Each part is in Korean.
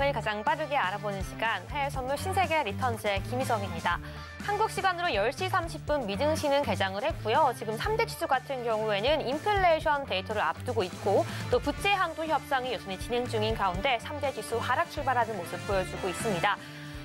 상황을 가장 빠르게 알아보는 시간 해외 선물 신세계 리턴즈의 김희정입니다. 한국 시간으로 10시 30분 미증시는 개장을 했고요. 지금 3대 지수 같은 경우에는 인플레이션 데이터를 앞두고 있고 또 부채 한도 협상이 여전히 진행 중인 가운데 3대 지수 하락 출발하는 모습 보여주고 있습니다.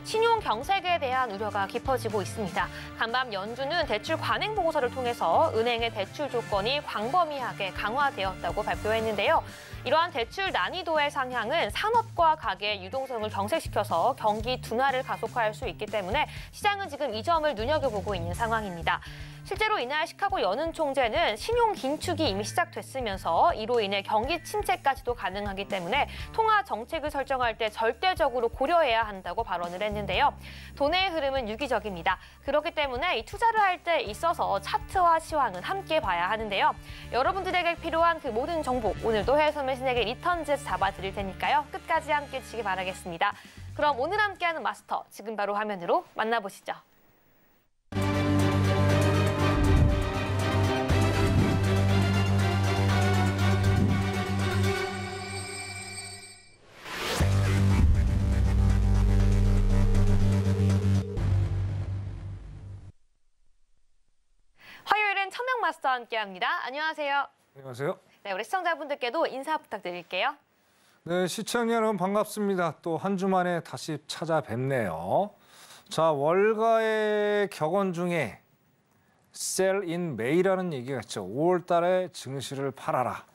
신용 경색에 대한 우려가 깊어지고 있습니다. 간밤 연준은 대출 관행 보고서를 통해서 은행의 대출 조건이 광범위하게 강화되었다고 발표했는데요. 이러한 대출 난이도의 상향은 산업과 가계의 유동성을 경색시켜서 경기 둔화를 가속화할 수 있기 때문에 시장은 지금 이 점을 눈여겨보고 있는 상황입니다. 실제로 이날 시카고 연은 총재는 신용 긴축이 이미 시작됐으면서 이로 인해 경기 침체까지도 가능하기 때문에 통화 정책을 설정할 때 절대적으로 고려해야 한다고 발언을 했는데요. 돈의 흐름은 유기적입니다. 그렇기 때문에 이 투자를 할 때 있어서 차트와 시황은 함께 봐야 하는데요. 여러분들에게 필요한 그 모든 정보 오늘도 해외선물 신에게 리턴즈에서 잡아드릴 테니까요. 끝까지 함께 해주시기 바라겠습니다. 그럼 오늘 함께하는 마스터 지금 바로 화면으로 만나보시죠. 마스터와 함께합니다. 안녕하세요. 안녕하세요. 네, 우리 시청자분들께도 인사 부탁드릴게요. 네, 시청자 여러분 반갑습니다. 또 한 주 만에 다시 찾아뵙네요. 자, 월가의 격언 중에 sell in May라는 얘기가 있죠. 5월 달에 증시를 팔아라.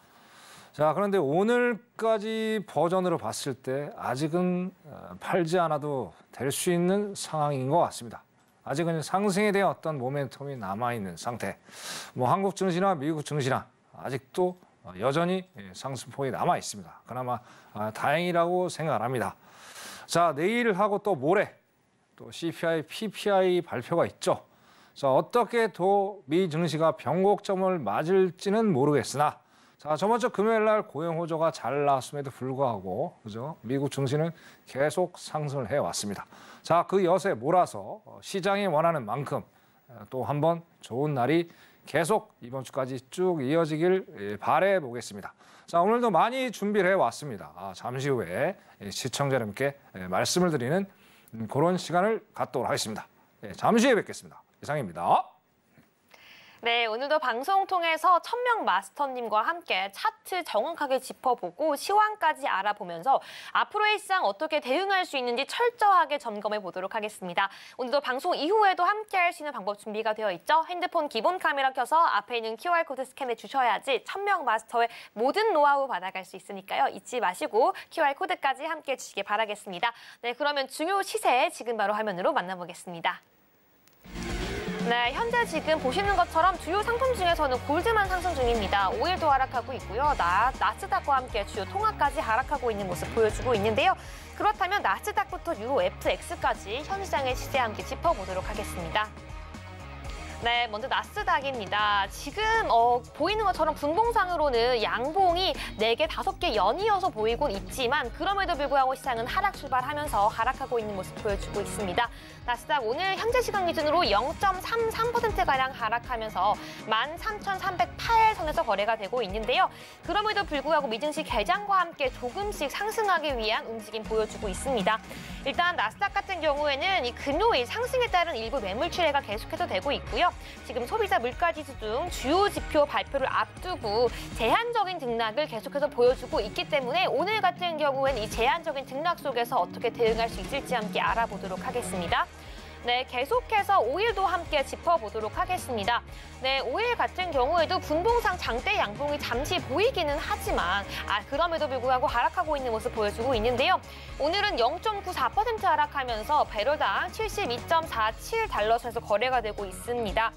자, 그런데 오늘까지 버전으로 봤을 때 아직은 어, 팔지 않아도 될 수 있는 상황인 것 같습니다. 아직은 상승에 대한 어떤 모멘텀이 남아있는 상태. 뭐 한국 증시나 미국 증시나 아직도 여전히 상승폭이 남아 있습니다. 그나마 아, 다행이라고 생각합니다. 자, 내일하고 또 모레 또 CPI, PPI 발표가 있죠. 자, 어떻게 또 미 증시가 변곡점을 맞을지는 모르겠으나 자, 저번 주 금요일 날 고용 호조가 잘 나왔음에도 불구하고 그죠? 미국 증시는 계속 상승을 해 왔습니다. 자, 그 여세 몰아서 시장이 원하는 만큼 또 한 번 좋은 날이 계속 이번 주까지 쭉 이어지길 바래 보겠습니다. 자, 오늘도 많이 준비를 해 왔습니다. 아, 잠시 후에 시청자 여러분께 말씀을 드리는 그런 시간을 갖도록 하겠습니다. 예, 잠시 후에 뵙겠습니다. 이상입니다. 네, 오늘도 방송 통해서 천명 마스터님과 함께 차트 정확하게 짚어보고 시황까지 알아보면서 앞으로의 시장 어떻게 대응할 수 있는지 철저하게 점검해 보도록 하겠습니다. 오늘도 방송 이후에도 함께 할 수 있는 방법 준비가 되어 있죠. 핸드폰 기본 카메라 켜서 앞에 있는 QR코드 스캔해 주셔야지 천명 마스터의 모든 노하우 받아갈 수 있으니까요. 잊지 마시고 QR코드까지 함께 해주시기 바라겠습니다. 네, 그러면 중요 시세 지금 바로 화면으로 만나보겠습니다. 네, 현재 지금 보시는 것처럼 주요 상품 중에서는 골드만 상승 중입니다. 오일도 하락하고 있고요. 나, 나스닥과 함께 주요 통화까지 하락하고 있는 모습 보여주고 있는데요. 그렇다면 나스닥부터 유로 FX까지 현 시장의 시세 함께 짚어보도록 하겠습니다. 네, 먼저 나스닥입니다. 지금 어, 보이는 것처럼 분봉상으로는 양봉이 4개, 5개 연이어서 보이곤 있지만 그럼에도 불구하고 시장은 하락 출발하면서 하락하고 있는 모습 보여주고 있습니다. 나스닥 오늘 현재 시간 기준으로 0.33%가량 하락하면서 13,308 선에서 거래가 되고 있는데요. 그럼에도 불구하고 미증시 개장과 함께 조금씩 상승하기 위한 움직임 보여주고 있습니다. 일단 나스닥 같은 경우에는 이 금요일 상승에 따른 일부 매물 출회가 계속해서 되고 있고요. 지금 소비자 물가지수 등 주요 지표 발표를 앞두고 제한적인 등락을 계속해서 보여주고 있기 때문에 오늘 같은 경우에는 이 제한적인 등락 속에서 어떻게 대응할 수 있을지 함께 알아보도록 하겠습니다. 네, 계속해서 5일도 함께 짚어보도록 하겠습니다. 네, 5일 같은 경우에도 분봉상 장대 양봉이 잠시 보이기는 하지만 아, 그럼에도 불구하고 하락하고 있는 모습 보여주고 있는데요. 오늘은 0.94% 하락하면서 배럴당 72.47달러 선에서 거래가 되고 있습니다.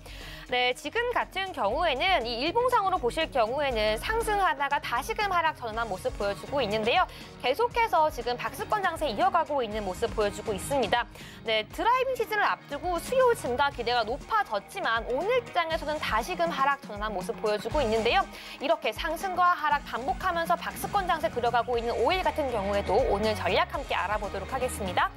네, 지금 같은 경우에는 이 일봉상으로 보실 경우에는 상승하다가 다시금 하락 전환한 모습 보여주고 있는데요. 계속해서 지금 박스권 장세 이어가고 있는 모습 보여주고 있습니다. 네, driving 시즌 크리스마스를 앞두고 수요 증가 기대가 높아졌지만 오늘 장에서는 다시금 하락 전환한 모습 보여주고 있는데요. 이렇게 상승과 하락 반복하면서 박스권 장세 그려가고 있는 오일 같은 경우에도 오늘 전략 함께 알아보도록 하겠습니다.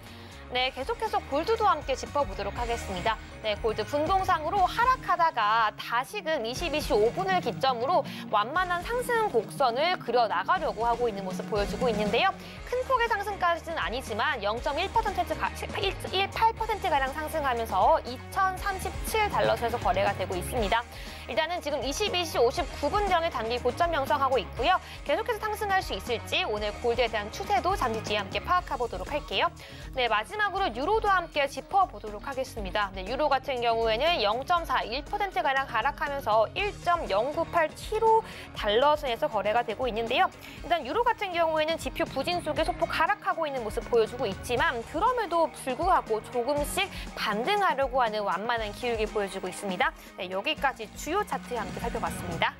네, 계속해서 골드도 함께 짚어보도록 하겠습니다. 네, 골드 분봉상으로 하락하다가 다시금 22시 5분을 기점으로 완만한 상승 곡선을 그려 나가려고 하고 있는 모습 보여주고 있는데요. 큰 폭의 상승까지는 아니지만 0.1%가량 상승하면서 2,037달러선에서 거래가 되고 있습니다. 일단은 지금 22시 59분경에 단기 고점 형성하고 있고요. 계속해서 상승할 수 있을지 오늘 골드에 대한 추세도 잠시 뒤에 함께 파악해 보도록 할게요. 네, 마지막으로 유로도 함께 짚어보도록 하겠습니다. 네, 유로 같은 경우에는 0.41%가량 하락하면서 1.0987호 달러 선에서 거래가 되고 있는데요. 일단 유로 같은 경우에는 지표 부진 속에 소폭 하락하고 있는 모습 보여주고 있지만 그럼에도 불구하고 조금씩 반등하려고 하는 완만한 기울기 보여주고 있습니다. 네, 여기까지 주요 차트 함께 살펴봤습니다.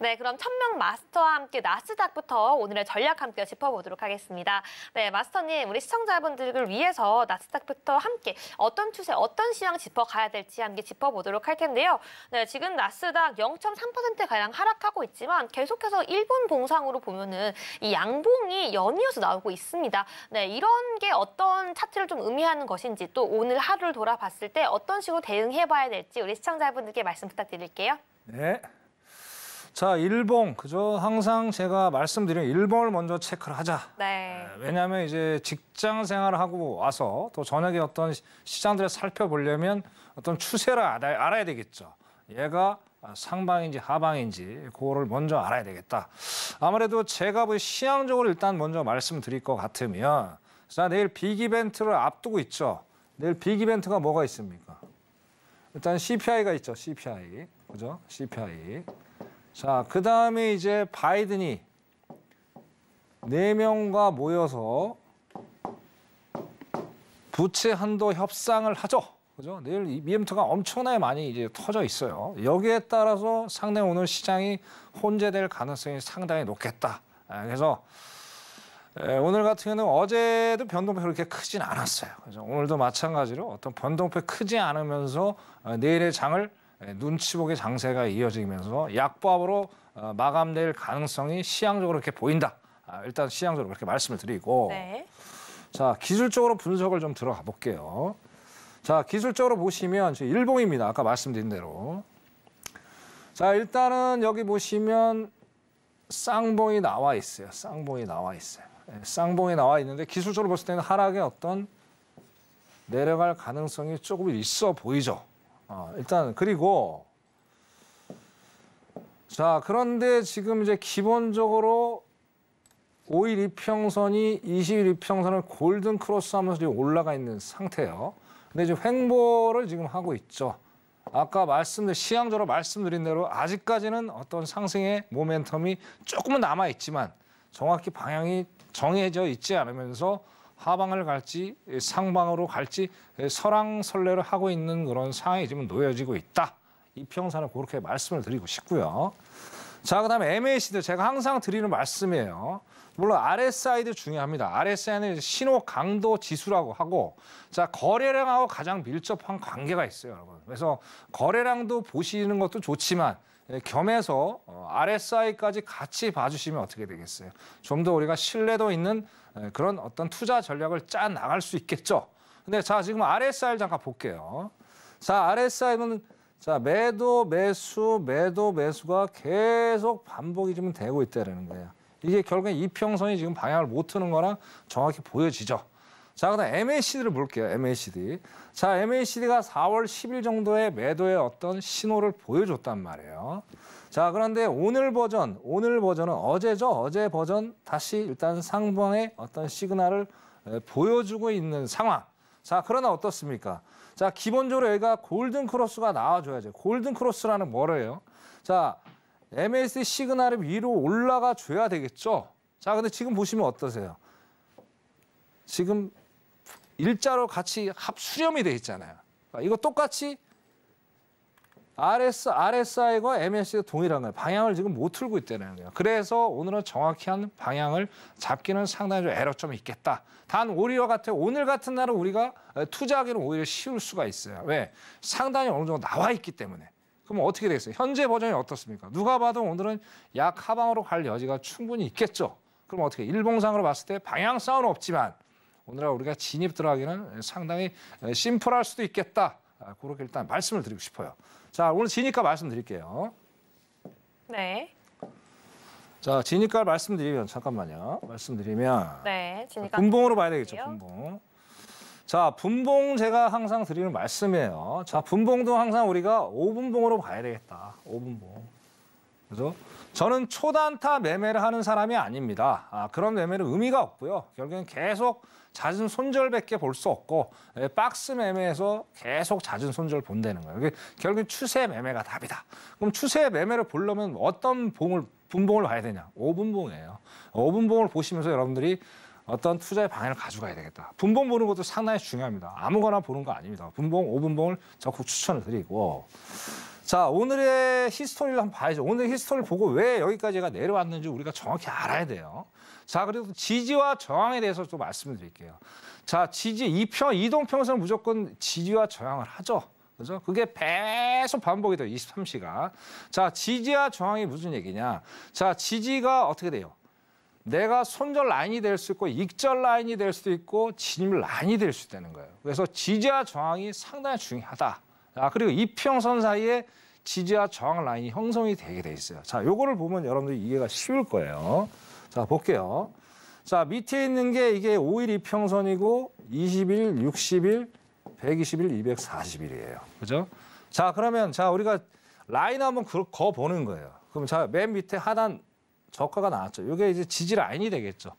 네, 그럼 천명 마스터와 함께 나스닥부터 오늘의 전략 함께 짚어보도록 하겠습니다. 네, 마스터님, 우리 시청자분들을 위해서 나스닥부터 함께 어떤 추세, 어떤 시장 짚어가야 될지 함께 짚어보도록 할 텐데요. 네, 지금 나스닥 0.3%가량 하락하고 있지만 계속해서 일본 봉상으로 보면은 이 양봉이 연이어서 나오고 있습니다. 네, 이런 게 어떤 차트를 좀 의미하는 것인지 또 오늘 하루를 돌아봤을 때 어떤 식으로 대응해봐야 될지 우리 시청자분들께 말씀 부탁드릴게요. 네. 자, 일봉. 그죠? 항상 제가 말씀드린 일봉을 먼저 체크를 하자. 네. 네, 왜냐하면 이제 직장 생활을 하고 와서 또 저녁에 어떤 시- 시장들을 살펴보려면 어떤 추세를 알아야, 알아야 되겠죠. 얘가 상방인지 하방인지 그거를 먼저 알아야 되겠다. 아무래도 제가 뭐 시향적으로 일단 먼저 말씀드릴 것 같으면 자 내일 빅 이벤트를 앞두고 있죠. 내일 빅 이벤트가 뭐가 있습니까? 일단 CPI가 있죠. CPI. 그죠? CPI. 자, 그 다음에 이제 바이든이 네 명과 모여서 부채 한도 협상을 하죠. 그죠? 내일 이 이벤트가 엄청나게 많이 이제 터져 있어요. 여기에 따라서 상당히 오늘 시장이 혼재될 가능성이 상당히 높겠다. 아, 그래서 에, 오늘 같은 경우는 어제도 변동폭이 그렇게 크진 않았어요. 그래서 오늘도 마찬가지로 어떤 변동폭이 크지 않으면서 어, 내일의 장을 에, 눈치 보기 장세가 이어지면서 약보합으로 어, 마감될 가능성이 시향적으로 이렇게 보인다. 아, 일단 시향적으로 그렇게 말씀을 드리고 네. 자 기술적으로 분석을 좀 들어가 볼게요. 자 기술적으로 보시면 일봉입니다. 아까 말씀드린 대로. 자 일단은 여기 보시면 쌍봉이 나와 있어요. 쌍봉이 나와 있어요. 예, 쌍봉이 나와 있는데 기술적으로 봤을 때는 하락의 어떤 내려갈 가능성이 조금 있어 보이죠. 어, 일단 그리고 자 그런데 지금 이제 기본적으로 5일 이평선이 20일 이평선을 골든 크로스 하면서 지금 올라가 있는 상태예요. 근데 지금 횡보를 지금 하고 있죠. 아까 말씀드린 시향적으로 말씀드린 대로 아직까지는 어떤 상승의 모멘텀이 조금은 남아 있지만 정확히 방향이 정해져 있지 않으면서 하방을 갈지 상방으로 갈지 설왕설래를 하고 있는 그런 상황이 지금 놓여지고 있다. 이평선을 그렇게 말씀을 드리고 싶고요. 자, 그 다음에 MAC도 제가 항상 드리는 말씀이에요. 물론 RSI도 중요합니다. RSI는 신호 강도 지수라고 하고 자 거래량하고 가장 밀접한 관계가 있어요, 여러분. 그래서 거래량도 보시는 것도 좋지만 예, 겸해서 어, RSI까지 같이 봐주시면 어떻게 되겠어요? 좀 더 우리가 신뢰도 있는 예, 그런 어떤 투자 전략을 짜 나갈 수 있겠죠. 근데 자 지금 RSI를 잠깐 볼게요. 자 RSI는 자 매도 매수 매도 매수가 계속 반복이 지금 되고 있다는 거예요. 이게 결국엔 이평선이 지금 방향을 못 트는 거랑 정확히 보여지죠. 자, 그다음 MACD를 볼게요. MACD. 자, MACD가 4월 10일 정도의 매도의 어떤 신호를 보여줬단 말이에요. 자, 그런데 오늘 버전, 오늘 버전은 어제죠. 어제 버전 다시 일단 상방의 어떤 시그널을 에, 보여주고 있는 상황. 자, 그러나 어떻습니까? 자, 기본적으로 여기가 골든 크로스가 나와줘야죠. 골든 크로스라는 뭐래요? 자, MACD 시그널이 위로 올라가 줘야 되겠죠. 자, 근데 지금 보시면 어떠세요? 지금 일자로 같이 합 수렴이 돼 있잖아요. 그러니까 이거 똑같이 RS, RSI가 MACD 동일한 거예요. 방향을 지금 못 틀고 있다는 거예요. 그래서 오늘은 정확히 한 방향을 잡기는 상당히 좀 에러점이 있겠다. 단 오리와 같아요. 오늘 같은 날은 우리가 투자하기는 오히려 쉬울 수가 있어요. 왜? 상단이 어느 정도 나와 있기 때문에. 그럼 어떻게 되겠어요? 현재 버전이 어떻습니까? 누가 봐도 오늘은 약 하방으로 갈 여지가 충분히 있겠죠. 그럼 어떻게? 일봉상으로 봤을 때 방향성은 없지만 오늘은 우리가 진입 들어가기는 상당히 심플할 수도 있겠다. 아, 그렇게 일단 말씀을 드리고 싶어요. 자, 오늘 진입가 말씀드릴게요. 네. 자, 진입가 말씀드리면 잠깐만요. 말씀드리면 네. 지니까 분봉으로 봐야 되겠죠. 분봉. 자, 분봉 제가 항상 드리는 말씀이에요. 자, 분봉도 항상 우리가 5분봉으로 봐야 되겠다. 5분봉. 그죠? 저는 초단타 매매를 하는 사람이 아닙니다. 아, 그런 매매는 의미가 없고요. 결국엔 계속 잦은 손절밖에 볼 수 없고 예, 박스 매매에서 계속 잦은 손절 본다는 거예요. 이게 결국 추세 매매가 답이다. 그럼 추세 매매를 보려면 어떤 봉을 분봉을 봐야 되냐? 5분봉이에요. 5분봉을 보시면서 여러분들이 어떤 투자의 방향을 가져가야 되겠다. 분봉 보는 것도 상당히 중요합니다. 아무거나 보는 거 아닙니다. 분봉, 5분봉을 적극 추천을 드리고 자, 오늘의 history를 한번 봐야죠. 오늘 history를 보고 왜 여기까지가 내려왔는지 우리가 정확히 알아야 돼요. 자, 그리고 지지와 저항에 대해서 또 말씀을 드릴게요. 자, 지지, 이평, 이동 평선은 무조건 지지와 저항을 하죠. 그죠? 그게 계속 반복이 돼요. 23시간. 자, 지지와 저항이 무슨 얘기냐. 자, 지지가 어떻게 돼요? 내가 손절 라인이 될 수 있고 익절 라인이 될 수도 있고 진입 라인이 될 수 있다는 거예요. 그래서 지지와 저항이 상당히 중요하다. 아, 그리고 이평선 사이에 지지와 저항 라인이 형성이 되게 돼 있어요. 자, 요거를 보면 여러분들이 이해가 쉬울 거예요. 자, 볼게요. 자, 밑에 있는 게 이게 5일 이평선이고 20일, 60일, 120일, 240일이에요. 그죠? 자, 그러면 자, 우리가 라인 한번 거 보는 거예요. 그럼 자, 맨 밑에 하단 저가가 나왔죠. 이게 이제 지지 라인이 되겠죠.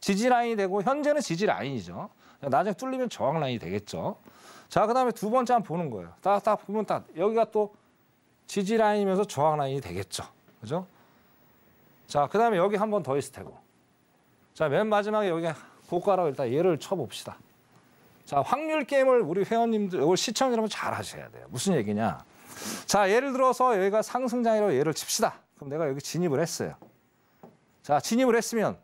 지지 라인이 되고 현재는 지지 라인이죠. 나중에 뚫리면 저항 라인이 되겠죠. 자, 그다음에 두 번째 한번 보는 거예요. 딱 딱 보면 딱 여기가 또 지지 라인이면서 저항 라인이 되겠죠. 그죠? 자, 그 다음에 여기 한 번 더 있을 테고. 자, 맨 마지막에 여기 고가라고 일단 예를 쳐 봅시다. 자, 확률 게임을 우리 회원님들, 시청자 여러분 잘 하셔야 돼요. 무슨 얘기냐? 자, 예를 들어서 여기가 상승장이라고 예를 칩시다. 그럼 내가 여기 진입을 했어요. 자, 진입을 했으면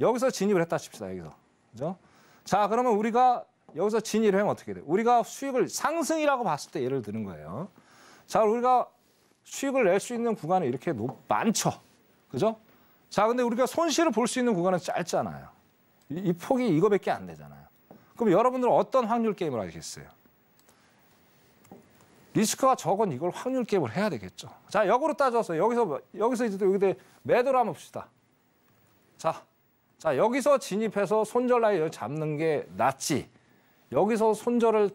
여기서 진입을 했다 칩시다. 여기서. 그죠? 자, 그러면 우리가 여기서 진입을 하면 어떻게 돼요? 우리가 수익을 상승이라고 봤을 때 예를 드는 거예요. 자, 우리가 수익을 낼 수 있는 구간은 이렇게 높, 많죠. 그죠? 자, 근데 우리가 손실을 볼 수 있는 구간은 짧잖아요. 이, 이 폭이 이거밖에 안 되잖아요. 그럼 여러분들은 어떤 확률 게임을 하시겠어요? 리스크가 적은 이걸 확률 게임을 해야 되겠죠. 자, 역으로 따져서 여기서 여기서 이제 또 여기 매도를 한번 봅시다. 자, 자 여기서 진입해서 손절 라인 잡는 게 낫지. 여기서 손절을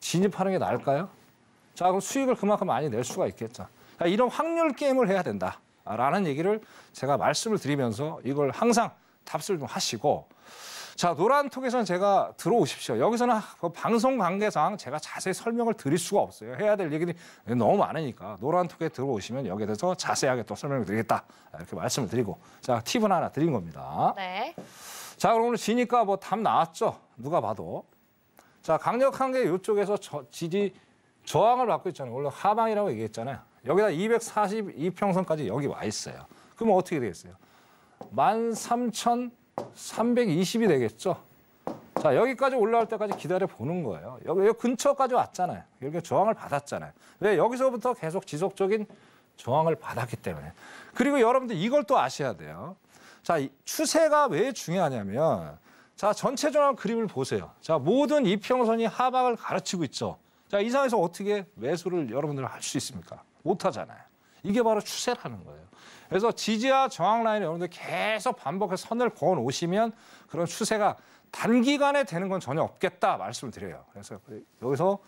진입하는 게 나을까요? 자, 그럼 수익을 그만큼 많이 낼 수가 있겠죠. 자, 이런 확률 게임을 해야 된다 라는 얘기를 제가 말씀을 드리면서 이걸 항상 답을 좀 하시고 자, 노란톡에서는 제가 들어오십시오. 여기서는 그 방송 관계상 제가 자세히 설명을 드릴 수가 없어요. 해야 될 얘기들이 너무 많으니까 노란톡에 들어오시면 여기에 대해서 자세하게 또 설명을 드리겠다. 이렇게 말씀을 드리고 자, 팁은 하나 드린 겁니다. 네. 자, 그럼 오늘 지니까 뭐 답 나왔죠? 누가 봐도. 자, 강력한 게 이쪽에서 저, 지지 저항을 받고 있잖아요. 원래 하방이라고 얘기했잖아요. 여기다 242평선까지 여기 와 있어요. 그러면 어떻게 되겠어요? 13,320이 되겠죠? 자, 여기까지 올라올 때까지 기다려 보는 거예요. 여기, 여기 근처까지 왔잖아요. 여기 저항을 받았잖아요. 왜? 여기서부터 계속 지속적인 저항을 받았기 때문에. 그리고 여러분들 이걸 또 아셔야 돼요. 자, 이 추세가 왜 중요하냐면 자, 전체적인 그림을 보세요. 자, 모든 이평선이 하방을 가르치고 있죠. 자, 이 상황에서 어떻게 매수를 여러분들 할 수 있습니까? 못 하잖아요. 이게 바로 추세라는 거예요. 그래서 지지와 저항 라인에 여러분들 계속 반복해서 선을 그어 놓으시면 그런 추세가 단기간에 되는 건 전혀 없겠다 말씀을 드려요. 그래서 여기서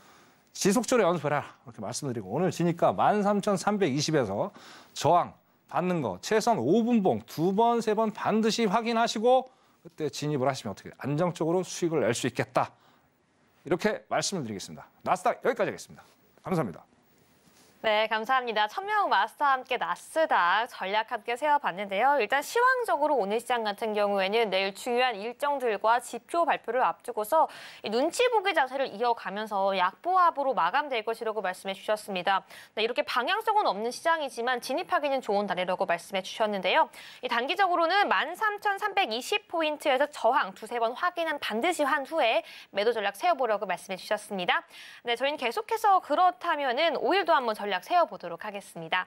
지속적으로 연습해라 이렇게 말씀드리고 오늘 지니까 13,320에서 저항 받는 거 최소한 5분봉 두 번, 세 번 반드시 확인하시고 그때 진입을 하시면 어떻게 안정적으로 수익을 낼 수 있겠다. 이렇게 말씀을 드리겠습니다. 나스닥 여기까지 하겠습니다. 감사합니다. 네, 감사합니다. 천명 마스터와 함께 나스닥 전략 함께 세워봤는데요. 일단 시황적으로 오늘 시장 같은 경우에는 내일 중요한 일정들과 지표 발표를 앞두고서 이 눈치 보기 자세를 이어가면서 약보합으로 마감될 것이라고 말씀해 주셨습니다. 네, 이렇게 방향성은 없는 시장이지만 진입하기는 좋은 달이라고 말씀해 주셨는데요. 이 단기적으로는 13,320포인트에서 저항 두세 번 확인은 반드시 한 후에 매도 전략 세워보려고 말씀해 주셨습니다. 네, 저희는 계속해서 그렇다면은 5일도 한번 전략 세워보도록 하겠습니다.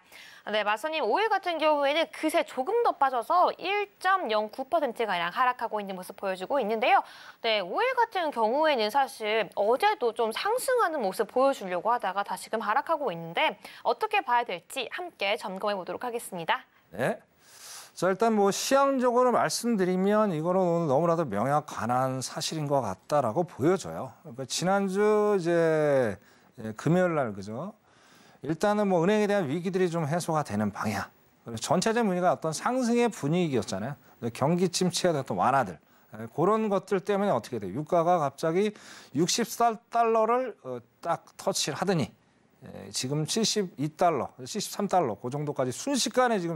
네, 마선님 5일 같은 경우에는 그새 조금 더 빠져서 1.09%가량 하락하고 있는 모습 보여주고 있는데요. 네, 5일 같은 경우에는 사실 어제도 좀 상승하는 모습 보여주려고 하다가 다시금 하락하고 있는데 어떻게 봐야 될지 함께 점검해 보도록 하겠습니다. 네. 자 일단 뭐 시향적으로 말씀드리면 이거는 오늘 너무나도 명확한 사실인 것 같다라고 보여져요. 그러니까 지난주 이제 예, 금요일 날 그죠? 일단은 뭐 은행에 대한 위기들이 좀 해소가 되는 방향. 전체적인 분위기가 어떤 상승의 분위기였잖아요. 경기 침체에 어떤 완화들. 예, 그런 것들 때문에 어떻게 돼요? 유가가 갑자기 60달러를 어, 딱 터치를 하더니 예, 지금 72달러, 73달러 그 정도까지 순식간에 지금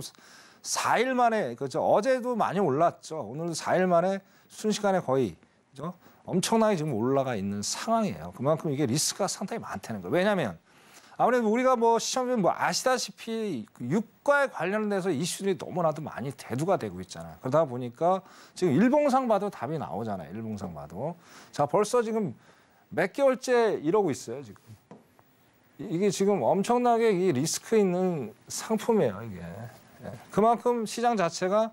4일 만에 그죠? 어제도 많이 올랐죠. 오늘도 4일 만에 순식간에 거의 그죠? 엄청나게 지금 올라가 있는 상황이에요. 그만큼 이게 리스크가 상당히 많다는 거예요. 왜냐하면 아무래도 우리가 뭐 시청자분 뭐 아시다시피 그 유가에 관련돼서 이슈들이 너무나도 많이 대두가 되고 있잖아요. 그러다 보니까 지금 일봉상 봐도 답이 나오잖아요. 일봉상 봐도. 자, 벌써 지금 몇 개월째 이러고 있어요, 지금. 이게 지금 엄청나게 이 리스크 있는 상품이에요, 이게. 예. 그만큼 시장 자체가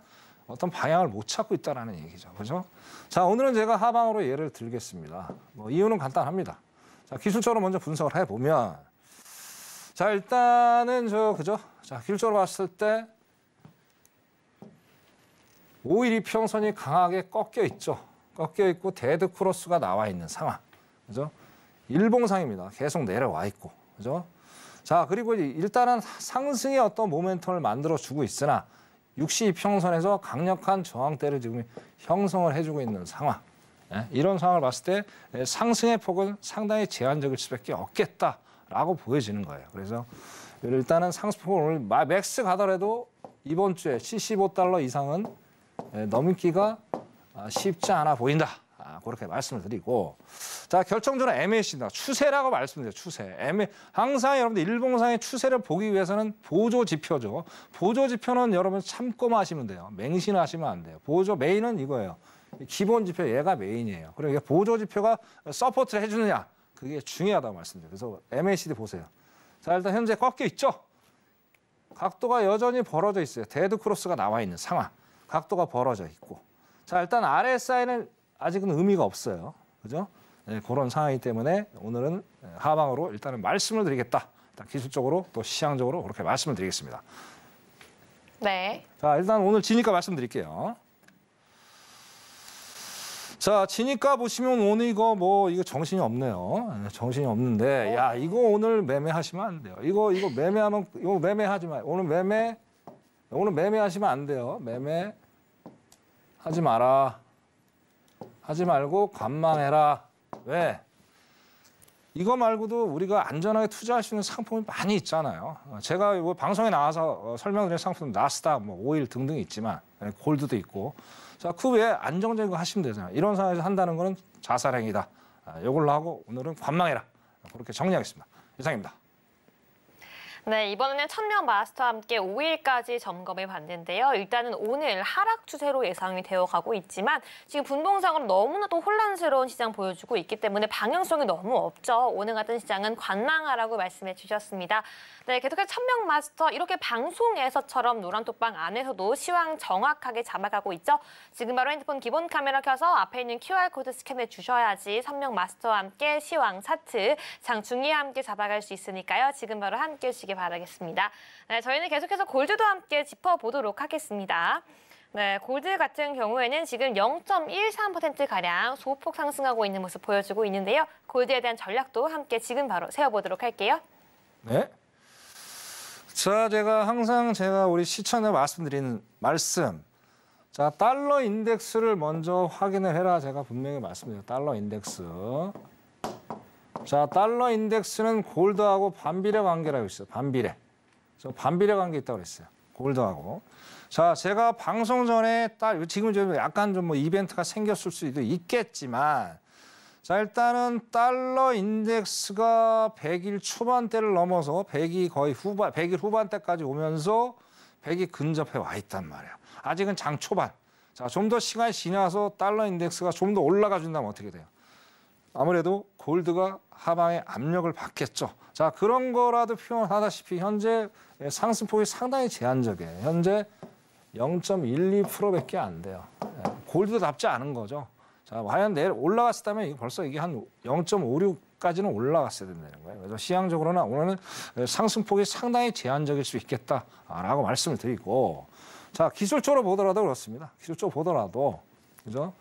어떤 방향을 못 찾고 있다는 얘기죠. 그죠? 자, 오늘은 제가 하방으로 예를 들겠습니다. 뭐 이유는 간단합니다. 자, 기술적으로 먼저 분석을 해 보면 자, 일단은 저 그죠? 자, 기술적으로 봤을 때 5일 이평선이 강하게 꺾여 있죠. 꺾여 있고 dead cross가 나와 있는 상황. 그죠? 일봉상입니다. 계속 내려와 있고. 그죠? 자, 그리고 일단은 상승의 어떤 모멘텀을 만들어 주고 있으나 60이평선에서 강력한 저항대를 지금 형성을 해주고 있는 상황. 예, 이런 상황을 봤을 때 예, 상승의 폭은 상당히 제한적일 수밖에 없겠다 라고 보여지는 거예요. 그래서 일단은 상승폭을 오늘 마- max 가더라도 이번 주에 75달러 이상은 예, 넘기가 아, 쉽지 않아 보인다. 아, 그렇게 말씀을 드리고 자 결정적으로 MACD입니다. 추세라고 말씀드려요. 추세. MA 항상 여러분들 일봉상의 추세를 보기 위해서는 보조 지표죠. 보조 지표는 여러분 참고하시면 돼요. 맹신하시면 안 돼요. 보조 main은 이거예요. 기본 지표 얘가 main이에요. 그리고 보조 지표가 support를 해주느냐 그게 중요하다고 말씀드려요. 그래서 MACD 보세요. 자 일단 현재 꺾여 있죠. 각도가 여전히 벌어져 있어요. dead cross가 나와 있는 상황. 각도가 벌어져 있고. 자, 일단 RSI는 아직은 의미가 없어요. 그죠? 네, 그런 상황이기 때문에 오늘은 하방으로 일단은 말씀을 드리겠다. 일단 기술적으로 또 시황적으로 그렇게 말씀을 드리겠습니다. 네. 자, 일단 오늘 진입가 말씀드릴게요. 자, 진입가 보시면 오늘 이거 뭐 이거 정신이 없네요. 네, 정신이 없는데 야, 이거 오늘 매매하시면 안 돼요. 이거 이거 매매하면 이거 매매하지 마요. 오늘 매매 오늘 매매하시면 안 돼요. 매매 하지 마라. 하지 말고 관망해라. 왜? 이거 말고도 우리가 안전하게 투자할 수 있는 상품이 많이 있잖아요. 어, 제가 뭐 방송에 나와서 어, 설명드린 상품 나스닥, 뭐 오일 등등이 있지만 예, 골드도 있고. 자, 그 외에 안정적인 거 하시면 되잖아요. 이런 상황에서 한다는 거는 자살행위다. 아, 이걸로 하고 오늘은 관망해라. 그렇게 정리하겠습니다. 이상입니다. 네, 이번에는 천명 마스터와 함께 5일까지 점검해 봤는데요. 일단은 오늘 하락 추세로 예상이 되어 가고 있지만 지금 분봉상으로 너무나도 혼란스러운 시장 보여주고 있기 때문에 방향성이 너무 없죠. 오늘 같은 시장은 관망하라고 말씀해 주셨습니다. 네, 계속해서 천명 마스터 이렇게 방송에서처럼 노란톡방 안에서도 시황 정확하게 잡아가고 있죠. 지금 바로 핸드폰 기본 카메라 켜서 앞에 있는 QR코드 스캔해 주셔야지 천명 마스터와 함께 시황 차트 장중에 함께 잡아갈 수 있으니까요. 지금 바로 함께 해주시기 바라겠습니다. 네, 저희는 계속해서 골드도 함께 짚어보도록 하겠습니다. 네, 골드 같은 경우에는 지금 0.13%가량 소폭 상승하고 있는 모습 보여주고 있는데요. 골드에 대한 전략도 함께 지금 바로 세워보도록 할게요. 네. 자, 제가 항상 제가 우리 시청자 말씀드리는 말씀. 자, 달러 인덱스를 먼저 확인을 해라. 제가 분명히 말씀드려요. 달러 인덱스. 자, 달러 인덱스는 골드하고 반비례 관계라고 있어요. 반비례. 저 반비례 관계 있다고 그랬어요. 골드하고. 자, 제가 방송 전에 딸 지금 좀 약간 좀 뭐 이벤트가 생겼을 수도 있겠지만 자, 일단은 달러 인덱스가 100일 초반대를 넘어서 100이 거의 후반 100일 후반대까지 오면서 100이 근접해 와 있단 말이야. 아직은 장 초반. 자, 좀 더 시간이 지나서 달러 인덱스가 좀 더 올라가 준다면 어떻게 돼요? 아무래도 골드가 하방에 압력을 받겠죠. 자, 그런 거라도 표현하다시피 현재 상승폭이 상당히 제한적이에요. 현재 0.12%밖에 안 돼요. 예, 골드도 답지 않은 거죠. 자, 과연 내일 올라갔다면 이게 벌써 이게 한 0.56까지는 올라갔어야 된다는 거예요. 그래서 시향적으로는 오늘은 상승폭이 상당히 제한적일 수 있겠다라고 말씀을 드리고 자, 기술적으로 보더라도 그렇습니다. 기술적으로 보더라도 그죠?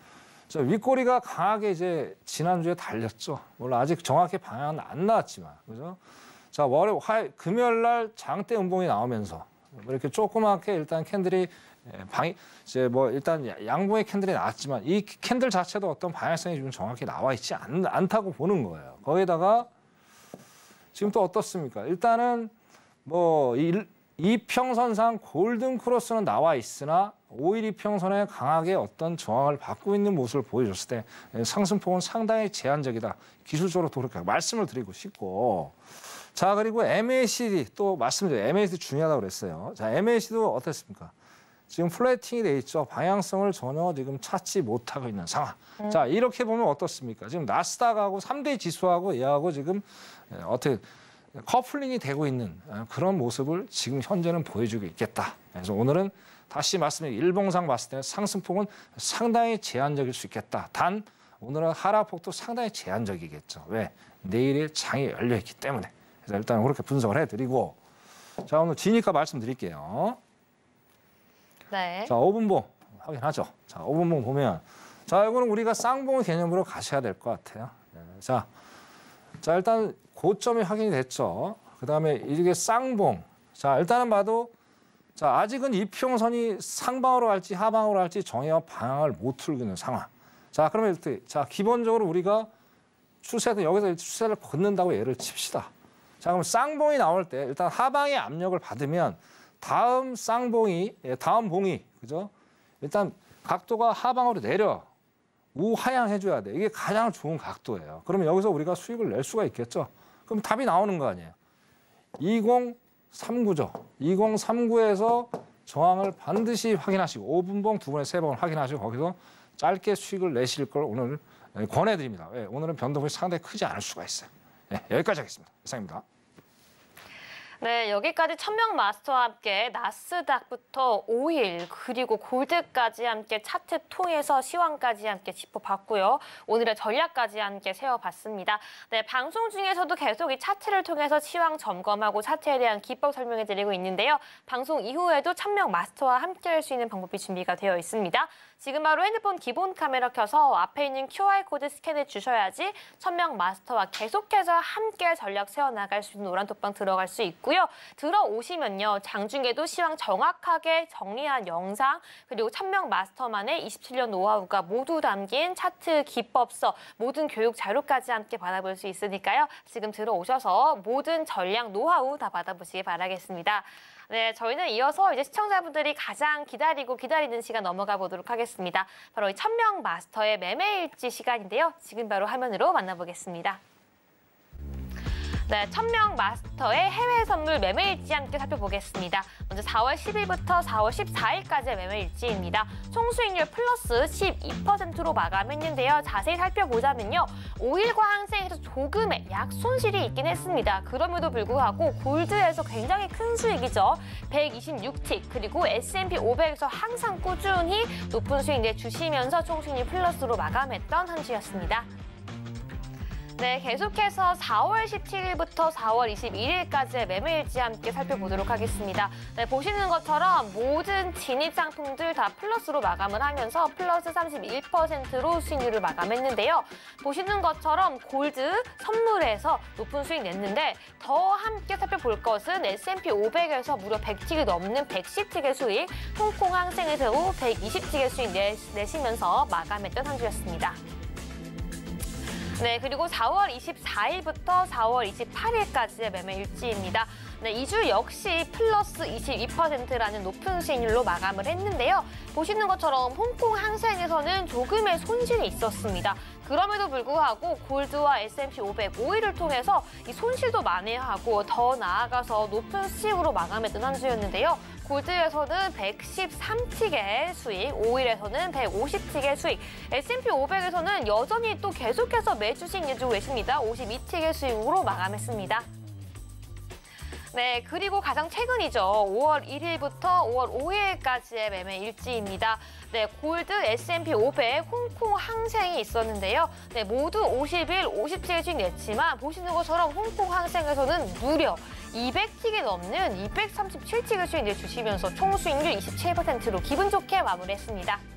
자, 윗꼬리가 강하게 이제 지난주에 달렸죠. 물론 아직 정확히 방향은 안 나왔지만, 그죠? 자, 월요, 화, 금요일 날 장대 음봉이 나오면서 이렇게 조그맣게 일단 candle이 예, 방이 이제 뭐 일단 양봉의 candle이 나왔지만 이 candle 자체도 어떤 방향성이 좀 정확히 나와 있지 않, 않다고 보는 거예요. 거기다가 지금 또 어떻습니까? 일단은 뭐 일, 이평선상 golden cross는 나와 있으나 5일 이평선에 강하게 어떤 저항을 받고 있는 모습을 보여줬을 때 상승폭은 상당히 제한적이다. 기술적으로 그렇게 말씀을 드리고 싶고 자 그리고 MACD 또 말씀드려요. MACD 중요하다고 그랬어요. 자 MACD도 어떻습니까? 지금 플래팅이 돼 있죠. 방향성을 전혀 지금 찾지 못하고 있는 상황. 음. 자 이렇게 보면 어떻습니까? 지금 나스닥하고 3대 지수하고 얘하고 지금 어떻게 커플링이 되고 있는 어, 그런 모습을 지금 현재는 보여주고 있겠다. 그래서 오늘은 다시 말씀드린 일봉상 봤을 때 상승폭은 상당히 제한적일 수 있겠다. 단 오늘은 하락폭도 상당히 제한적이겠죠. 왜? 내일의 장이 열려 있기 때문에. 그래서 일단 그렇게 분석을 해드리고 자 오늘 지니까 말씀드릴게요. 네. 자 5분봉 확인하죠. 자 5분봉 보면 자 이거는 우리가 쌍봉 개념으로 가셔야 될 것 같아요. 네, 자, 자 일단 고점이 확인이 됐죠. 그 다음에 이게 쌍봉. 자, 일단은 봐도 자, 아직은 이평선이 상방으로 갈지 하방으로 갈지 정의와 방향을 못 틀고 있는 상황. 자, 그러면 이렇게 자, 기본적으로 우리가 추세도 여기서 추세를 걷는다고 예를 칩시다. 자, 그럼 쌍봉이 나올 때 일단 하방의 압력을 받으면 다음 쌍봉이, 예, 다음 봉이, 그죠? 일단 각도가 하방으로 내려 우하향 해줘야 돼. 이게 가장 좋은 각도예요. 그러면 여기서 우리가 수익을 낼 수가 있겠죠. 그럼 답이 나오는 거 아니에요. 2039죠. 2039에서 저항을 반드시 확인하시고 5분봉 두 번에 세 번을 확인하시고 거기서 짧게 수익을 내실 걸 오늘 권해드립니다. 왜? 오늘은 변동이 상당히 크지 않을 수가 있어요. 네, 여기까지 하겠습니다. 이상입니다. 네, 여기까지 천명 마스터와 함께 나스닥부터 오일 그리고 골드까지 함께 차트 통해서 시황까지 함께 짚어봤고요. 오늘의 전략까지 함께 세워봤습니다. 네, 방송 중에서도 계속 이 차트를 통해서 시황 점검하고 차트에 대한 기법 설명해드리고 있는데요. 방송 이후에도 천명 마스터와 함께 할 수 있는 방법이 준비가 되어 있습니다. 지금 바로 핸드폰 기본 카메라 켜서 앞에 있는 QR코드 스캔해 주셔야지 천명 마스터와 계속해서 함께 전략 세워나갈 수 있는 노란톡방 들어갈 수 있고요. 들어오시면요. 장중에도 시황 정확하게 정리한 영상 그리고 천명 마스터만의 27년 노하우가 모두 담긴 차트 기법서 모든 교육 자료까지 함께 받아볼 수 있으니까요. 지금 들어오셔서 모든 전략 노하우 다 받아보시기 바라겠습니다. 네, 저희는 이어서 이제 시청자분들이 가장 기다리고 기다리는 시간 넘어가 보도록 하겠습니다. 바로 이 천명 마스터의 매매일지 시간인데요. 지금 바로 화면으로 만나보겠습니다. 네, 천명 마스터의 해외 선물 매매 일지 함께 살펴보겠습니다. 먼저 4월 10일부터 4월 14일까지의 매매 일지입니다. 총 수익률 플러스 12%로 마감했는데요. 자세히 살펴보자면요. 5일과 항생에서 조금의 약 손실이 있긴 했습니다. 그럼에도 불구하고 골드에서 굉장히 큰 수익이죠. 126틱 그리고 S&P 500에서 항상 꾸준히 높은 수익 내주시면서 총 수익률 플러스로 마감했던 한 주였습니다. 네, 계속해서 4월 17일부터 4월 21일까지의 매매일지 함께 살펴보도록 하겠습니다. 네, 보시는 것처럼 모든 진입 상품들 다 플러스로 마감을 하면서 플러스 31%로 수익률을 마감했는데요. 보시는 것처럼 골드 선물에서 높은 수익 냈는데 더 함께 살펴볼 것은 S&P 500에서 무려 100틱이 넘는 110틱의 수익, 홍콩 항생에서 120틱의 수익 내시면서 마감했던 한 주였습니다. 네, 그리고 4월 24일부터 4월 28일까지의 매매 일지입니다. 네, 이주 역시 플러스 22%라는 높은 수익률로 마감을 했는데요. 보시는 것처럼 홍콩 항생에서는 조금의 손실이 있었습니다. 그럼에도 불구하고 골드와 S&P 500 5일을 통해서 이 손실도 만회하고 더 나아가서 높은 수익으로 마감했던 한 주였는데요. 골드에서는 113틱의 수익, 5일에서는 150틱의 수익, S&P 500에서는 여전히 또 계속해서 매주씩 내주고 계십니다. 52틱의 수익으로 마감했습니다. 네, 그리고 가장 최근이죠. 5월 1일부터 5월 5일까지의 매매 일지입니다. 네, 골드, S&P 500, 홍콩 항생이 있었는데요. 네, 모두 50일, 57일 수익 냈지만 보시는 것처럼 홍콩 항생에서는 무려 200틱이 넘는 237틱을 수익 내주시면서 총 수익률 27%로 기분 좋게 마무리했습니다.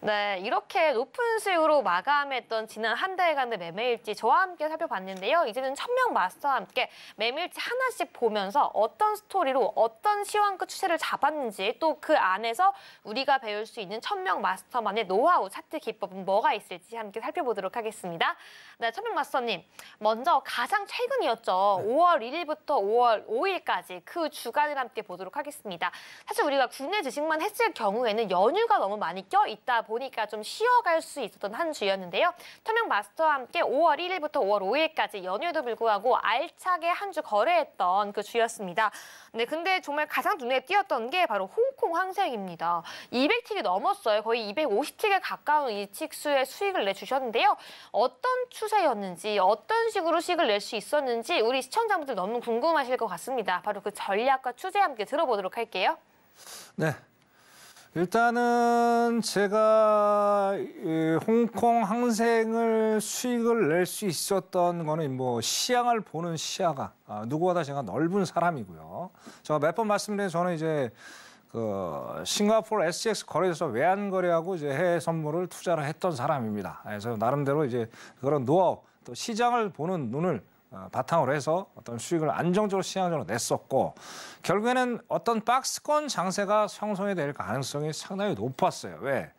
네, 이렇게 높은 수익으로 마감했던 지난 한 달간의 매매일지 저와 함께 살펴봤는데요. 이제는 천명 마스터와 함께 매매일지 하나씩 보면서 어떤 스토리로 어떤 시황그 추세를 잡았는지 또 그 안에서 우리가 배울 수 있는 천명 마스터만의 노하우, 차트 기법은 뭐가 있을지 함께 살펴보도록 하겠습니다. 네, 천명 마스터님, 먼저 가장 최근이었죠. 5월 1일부터 5월 5일까지 그 주간을 함께 보도록 하겠습니다. 사실 우리가 국내 주식만 했을 경우에는 연휴가 너무 많이 껴 있다 보니까 좀 쉬어갈 수 있었던 한 주였는데요. 천명 마스터와 함께 5월 1일부터 5월 5일까지 연휴에도 불구하고 알차게 한 주 거래했던 그 주였습니다. 네, 근데 정말 가장 눈에 띄었던 게 바로 홍콩 항생입니다. 200틱이 넘었어요. 거의 250틱에 가까운 이 틱수의 수익을 내주셨는데요. 어떤 추세였는지, 어떤 식으로 수익을 낼 수 있었는지 우리 시청자분들 너무 궁금하실 것 같습니다. 바로 그 전략과 추세 함께 들어보도록 할게요. 네. 일단은 제가 이 홍콩 항생을 수익을 낼 수 있었던 거는 뭐 시향을 보는 시야가 아, 누구보다 제가 넓은 사람이고요. 제가 몇 번 말씀드린 저는 이제 그 싱가포르 SGX 거래소에서 외환 거래하고 이제 해외 선물을 투자를 했던 사람입니다. 그래서 나름대로 이제 그런 노하우 또 시장을 보는 눈을 어, 바탕으로 해서 어떤 수익을 안정적으로 시장적으로 냈었고 결국에는 어떤 박스권 장세가 형성이 될 가능성이 상당히 높았어요. 왜?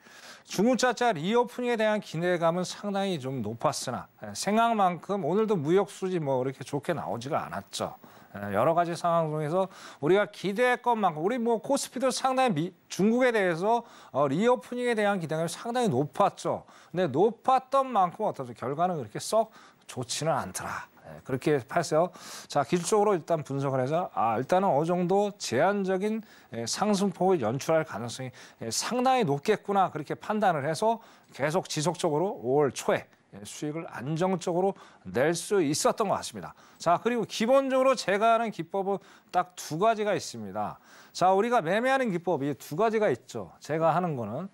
중국자자 reopening에 대한 기대감은 상당히 좀 높았으나 예, 생각만큼 오늘도 무역 수지 뭐 이렇게 좋게 나오지가 않았죠. 예, 여러 가지 상황 중에서 우리가 기대했던 만큼 우리 뭐 코스피도 상당히 미, 중국에 대해서 어, reopening에 대한 기대감이 상당히 높았죠. 근데 높았던 만큼 어떠죠? 결과는 그렇게 썩 좋지는 않더라. 예, 그렇게 해서 자 기술적으로 일단 분석을 해서 아 일단은 어느 정도 제한적인 예, 상승폭을 연출할 가능성이 예, 상당히 높겠구나 그렇게 판단을 해서 계속 지속적으로 5월 초에 예, 수익을 안정적으로 낼 수 있었던 것 같습니다. 자 그리고 기본적으로 제가 하는 기법은 딱 두 가지가 있습니다. 자 우리가 매매하는 기법이 두 가지가 있죠. 제가 하는 거는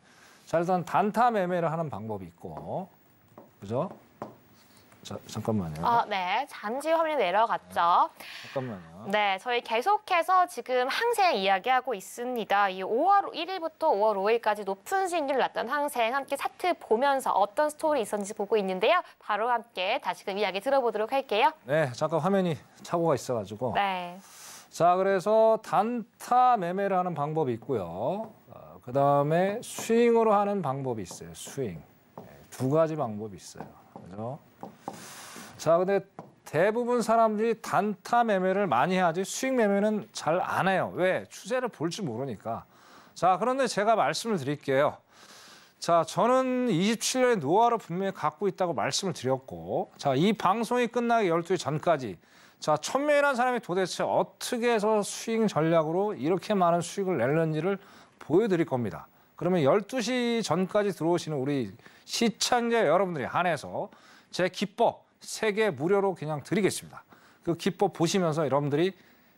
자 일단 단타 매매를 하는 방법이 있고 그죠? 자 잠깐만요. 아, 네. 잠시 화면이 내려갔죠. 잠깐만요. 네, 저희 계속해서 지금 항생 이야기하고 있습니다. 이 5월 1일부터 5월 5일까지 높은 수익률을 났던 항생 함께 차트 보면서 어떤 스토리 있었는지 보고 있는데요. 바로 함께 다시금 이야기 들어보도록 할게요. 네, 잠깐 화면이 착오가 있어가지고. 네. 자, 그래서 단타 매매를 하는 방법이 있고요. 어, 그 다음에 스윙으로 하는 방법이 있어요. 스윙. 네, 두 가지 방법이 있어요. 그죠? 자, 근데 대부분 사람들이 단타 매매를 많이 하지 스윙 매매는 잘 안 해요. 왜? 추세를 볼 줄 모르니까. 자, 그런데 제가 말씀을 드릴게요. 자, 저는 27년의 노하우를 분명히 갖고 있다고 말씀을 드렸고, 자, 이 방송이 끝나기 12시 전까지, 자, 천명이라는 사람이 도대체 어떻게 해서 수익 전략으로 이렇게 많은 수익을 낼는지를 보여드릴 겁니다. 그러면 12시 전까지 들어오시는 우리 시청자 여러분들이 한해서 제 기법 세 개 무료로 그냥 드리겠습니다. 그 기법 보시면서 여러분들이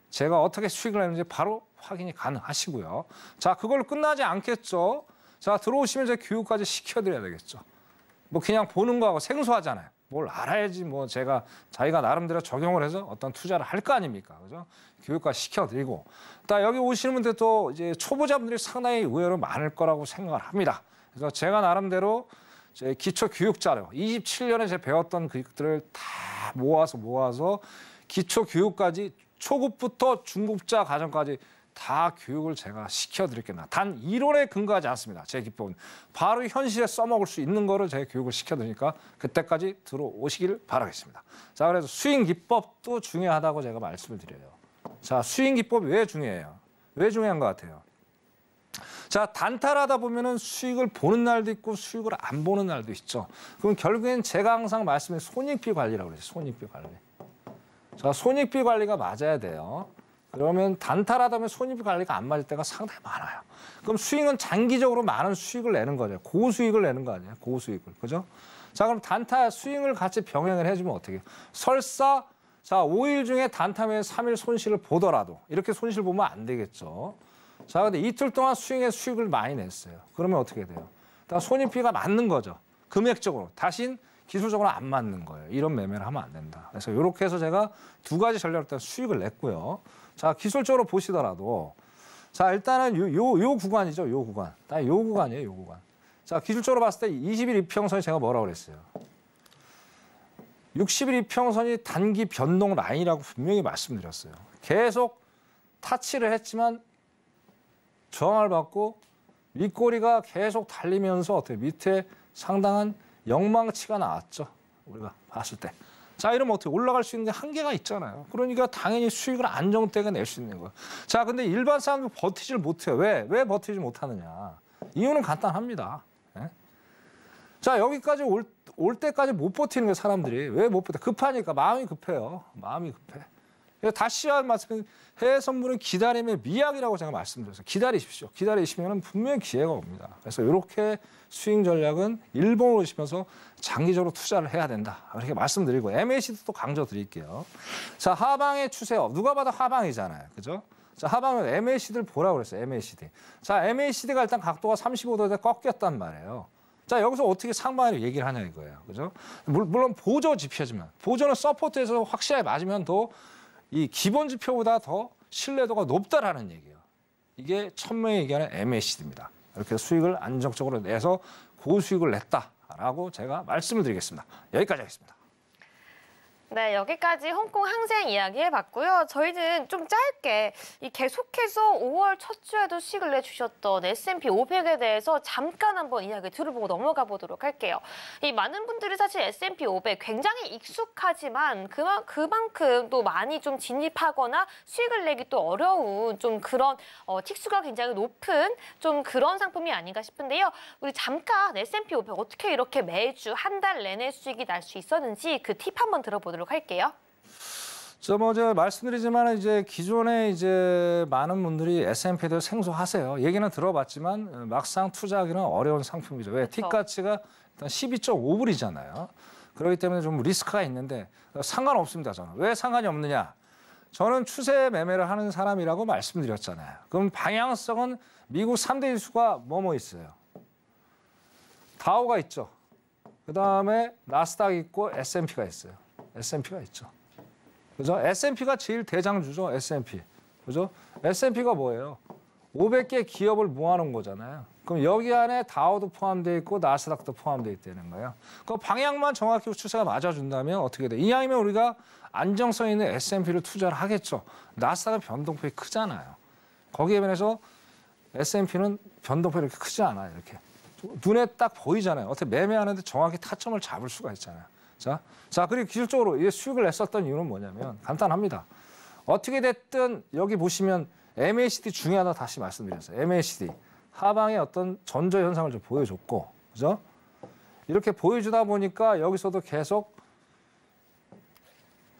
제가 어떻게 수익을 내는지 바로 확인이 가능하시고요. 자, 그걸 끝나지 않겠죠. 자, 들어오시면 제 교육까지 시켜드려야 되겠죠. 뭐 그냥 보는 거하고 생소하잖아요. 뭘 알아야지 뭐 제가 자기가 나름대로 적용을 해서 어떤 투자를 할 거 아닙니까? 그죠? 교육까지 시켜드리고. 또 여기 오시는 분들 또 이제 초보자분들이 상당히 의외로 많을 거라고 생각을 합니다. 그래서 제가 나름대로 제 기초 교육 자료 27년에 제가 배웠던 그들을 다 모아서 모아서 기초 교육까지 초급부터 중급자 과정까지 다 교육을 제가 시켜드릴게요. 단 이론에 근거하지 않습니다. 제 기법은 바로 현실에 써먹을 수 있는 거를 제가 교육을 시켜드리니까 그때까지 들어오시길 바라겠습니다. 자, 그래서 수익 기법도 중요하다고 제가 말씀을 드려요. 자, 수익 기법이 왜 중요해요? 왜 중요한 것 같아요? 자, 단타하다 보면은 수익을 보는 날도 있고 수익을 안 보는 날도 있죠. 그럼 결국엔 제가 항상 말씀드린 손익비 관리라고 그래요. 손익비 관리. 자, 손익비 관리가 맞아야 돼요. 그러면 단타하다 보면 손익비 관리가 안 맞을 때가 상당히 많아요. 그럼 수익은 장기적으로 많은 수익을 내는 거죠. 고수익을 내는 거 아니에요. 고수익을. 그죠? 자, 그럼 단타 수익을 같이 병행을 해주면 어떻게? 설사 자, 5일 중에 단타면 3일 손실을 보더라도 이렇게 손실 보면 안 되겠죠. 자, 근데 이틀 동안 수익에 수익을 많이 냈어요. 그러면 어떻게 돼요? 일단 손익비가 맞는 거죠. 금액적으로. 다신 기술적으로 안 맞는 거예요. 이런 매매를 하면 안 된다. 그래서 이렇게 해서 제가 두 가지 전략을 일단 수익을 냈고요. 자, 기술적으로 보시더라도 자, 일단은 요, 요, 요 구간이죠. 요 구간. 딱 요 구간이에요. 요 구간. 자, 기술적으로 봤을 때 20일 이평선이 제가 뭐라고 그랬어요? 60일 이평선이 단기 변동 라인이라고 분명히 말씀드렸어요. 계속 타치를 했지만 저항을 받고 윗꼬리가 계속 달리면서 어떻게 밑에 상당한 영망치가 나왔죠. 우리가 봤을 때. 자, 이러면 어떻게 올라갈 수 있는 한계가 있잖아요. 그러니까 당연히 수익을 안정되게 낼 수 있는 거예요. 자, 근데 일반 사람들 버티질 못해요. 왜? 왜 버티지 못하느냐? 이유는 간단합니다. 예? 자, 여기까지 올, 올 때까지 못 버티는 거예요, 사람들이. 왜 못 버텨? 급하니까. 마음이 급해요. 마음이 급해. 다시 한 말씀, 해외 선물은 기다림의 미학이라고 제가 말씀드렸어요. 기다리십시오. 기다리시면 분명히 기회가 옵니다. 그래서 이렇게 수익 전략은 일본으로 오시면서 장기적으로 투자를 해야 된다. 이렇게 말씀드리고 MAC도 강조 드릴게요. 자, 하방의 추세요. 누가 봐도 하방이잖아요. 그죠? 자, 하방은 MACD를 보라고 그랬어요. MACD. 자, MACD가 일단 각도가 35도에 꺾였단 말이에요. 자, 여기서 어떻게 상방을 얘기를 하냐 이거예요. 그죠? 물- 물론 보조 지표지만 보조는 support에서 확실하게 맞으면 더 이 기본 지표보다 더 신뢰도가 높다라는 얘기예요. 이게 천명이 얘기하는 MACD입니다. 이렇게 수익을 안정적으로 내서 고수익을 냈다라고 제가 말씀을 드리겠습니다. 여기까지 하겠습니다. 네, 여기까지 홍콩 항생 이야기 해봤고요. 저희는 좀 짧게 이 계속해서 5월 첫 주에도 수익을 내주셨던 S&P 500에 대해서 잠깐 한번 이야기 들어보고 넘어가 보도록 할게요. 이 많은 분들이 사실 S&P 500 굉장히 익숙하지만 그만, 그만큼 또 많이 좀 진입하거나 수익을 내기 또 어려운 좀 그런 어, 틱수가 굉장히 높은 좀 그런 상품이 아닌가 싶은데요. 우리 잠깐 S&P 500 어떻게 이렇게 매주 한 달 내내 수익이 날 수 있었는지 그 팁 한번 들어보도록 할게요. 저 먼저 말씀드리지만 이제 기존에 이제 많은 분들이 S&P를 생소하세요. 얘기는 들어봤지만 어, 막상 투자하기는 어려운 상품이죠. 왜? 그렇죠. 틱 가치가 일단 12.5불이잖아요. 그렇기 때문에 좀 리스크가 있는데 어, 상관없습니다. 저는 왜 상관이 없느냐? 저는 추세 매매를 하는 사람이라고 말씀드렸잖아요. 그럼 방향성은 미국 3대 지수가 뭐뭐 있어요? 다우가 있죠. 그 다음에 나스닥 있고 S&P가 있어요. S&P가 있죠. 그죠? S&P가 제일 대장주죠. S&P. 그죠? S&P가 뭐예요? 500개 기업을 모아놓은 거잖아요. 그럼 여기 안에 다우도 포함되어 있고 나스닥도 포함되어 있다는 거예요. 그 방향만 정확히 추세가 맞아준다면 어떻게 돼? 이왕이면 우리가 안정성 있는 S&P를 투자를 하겠죠. 나스닥은 변동폭이 크잖아요. 거기에 반해서 S&P는 변동폭이 이렇게 크지 않아요. 이렇게. 눈에 딱 보이잖아요. 어떻게 매매하는데 정확히 타점을 잡을 수가 있잖아요. 자, 자 그리고 기술적으로 이 수익을 냈었던 이유는 뭐냐면 간단합니다. 어떻게 됐든 여기 보시면 MACD 중요하다 다시 말씀드렸어요. MACD 하방의 어떤 전조 현상을 좀 보여줬고, 그죠? 이렇게 보여주다 보니까 여기서도 계속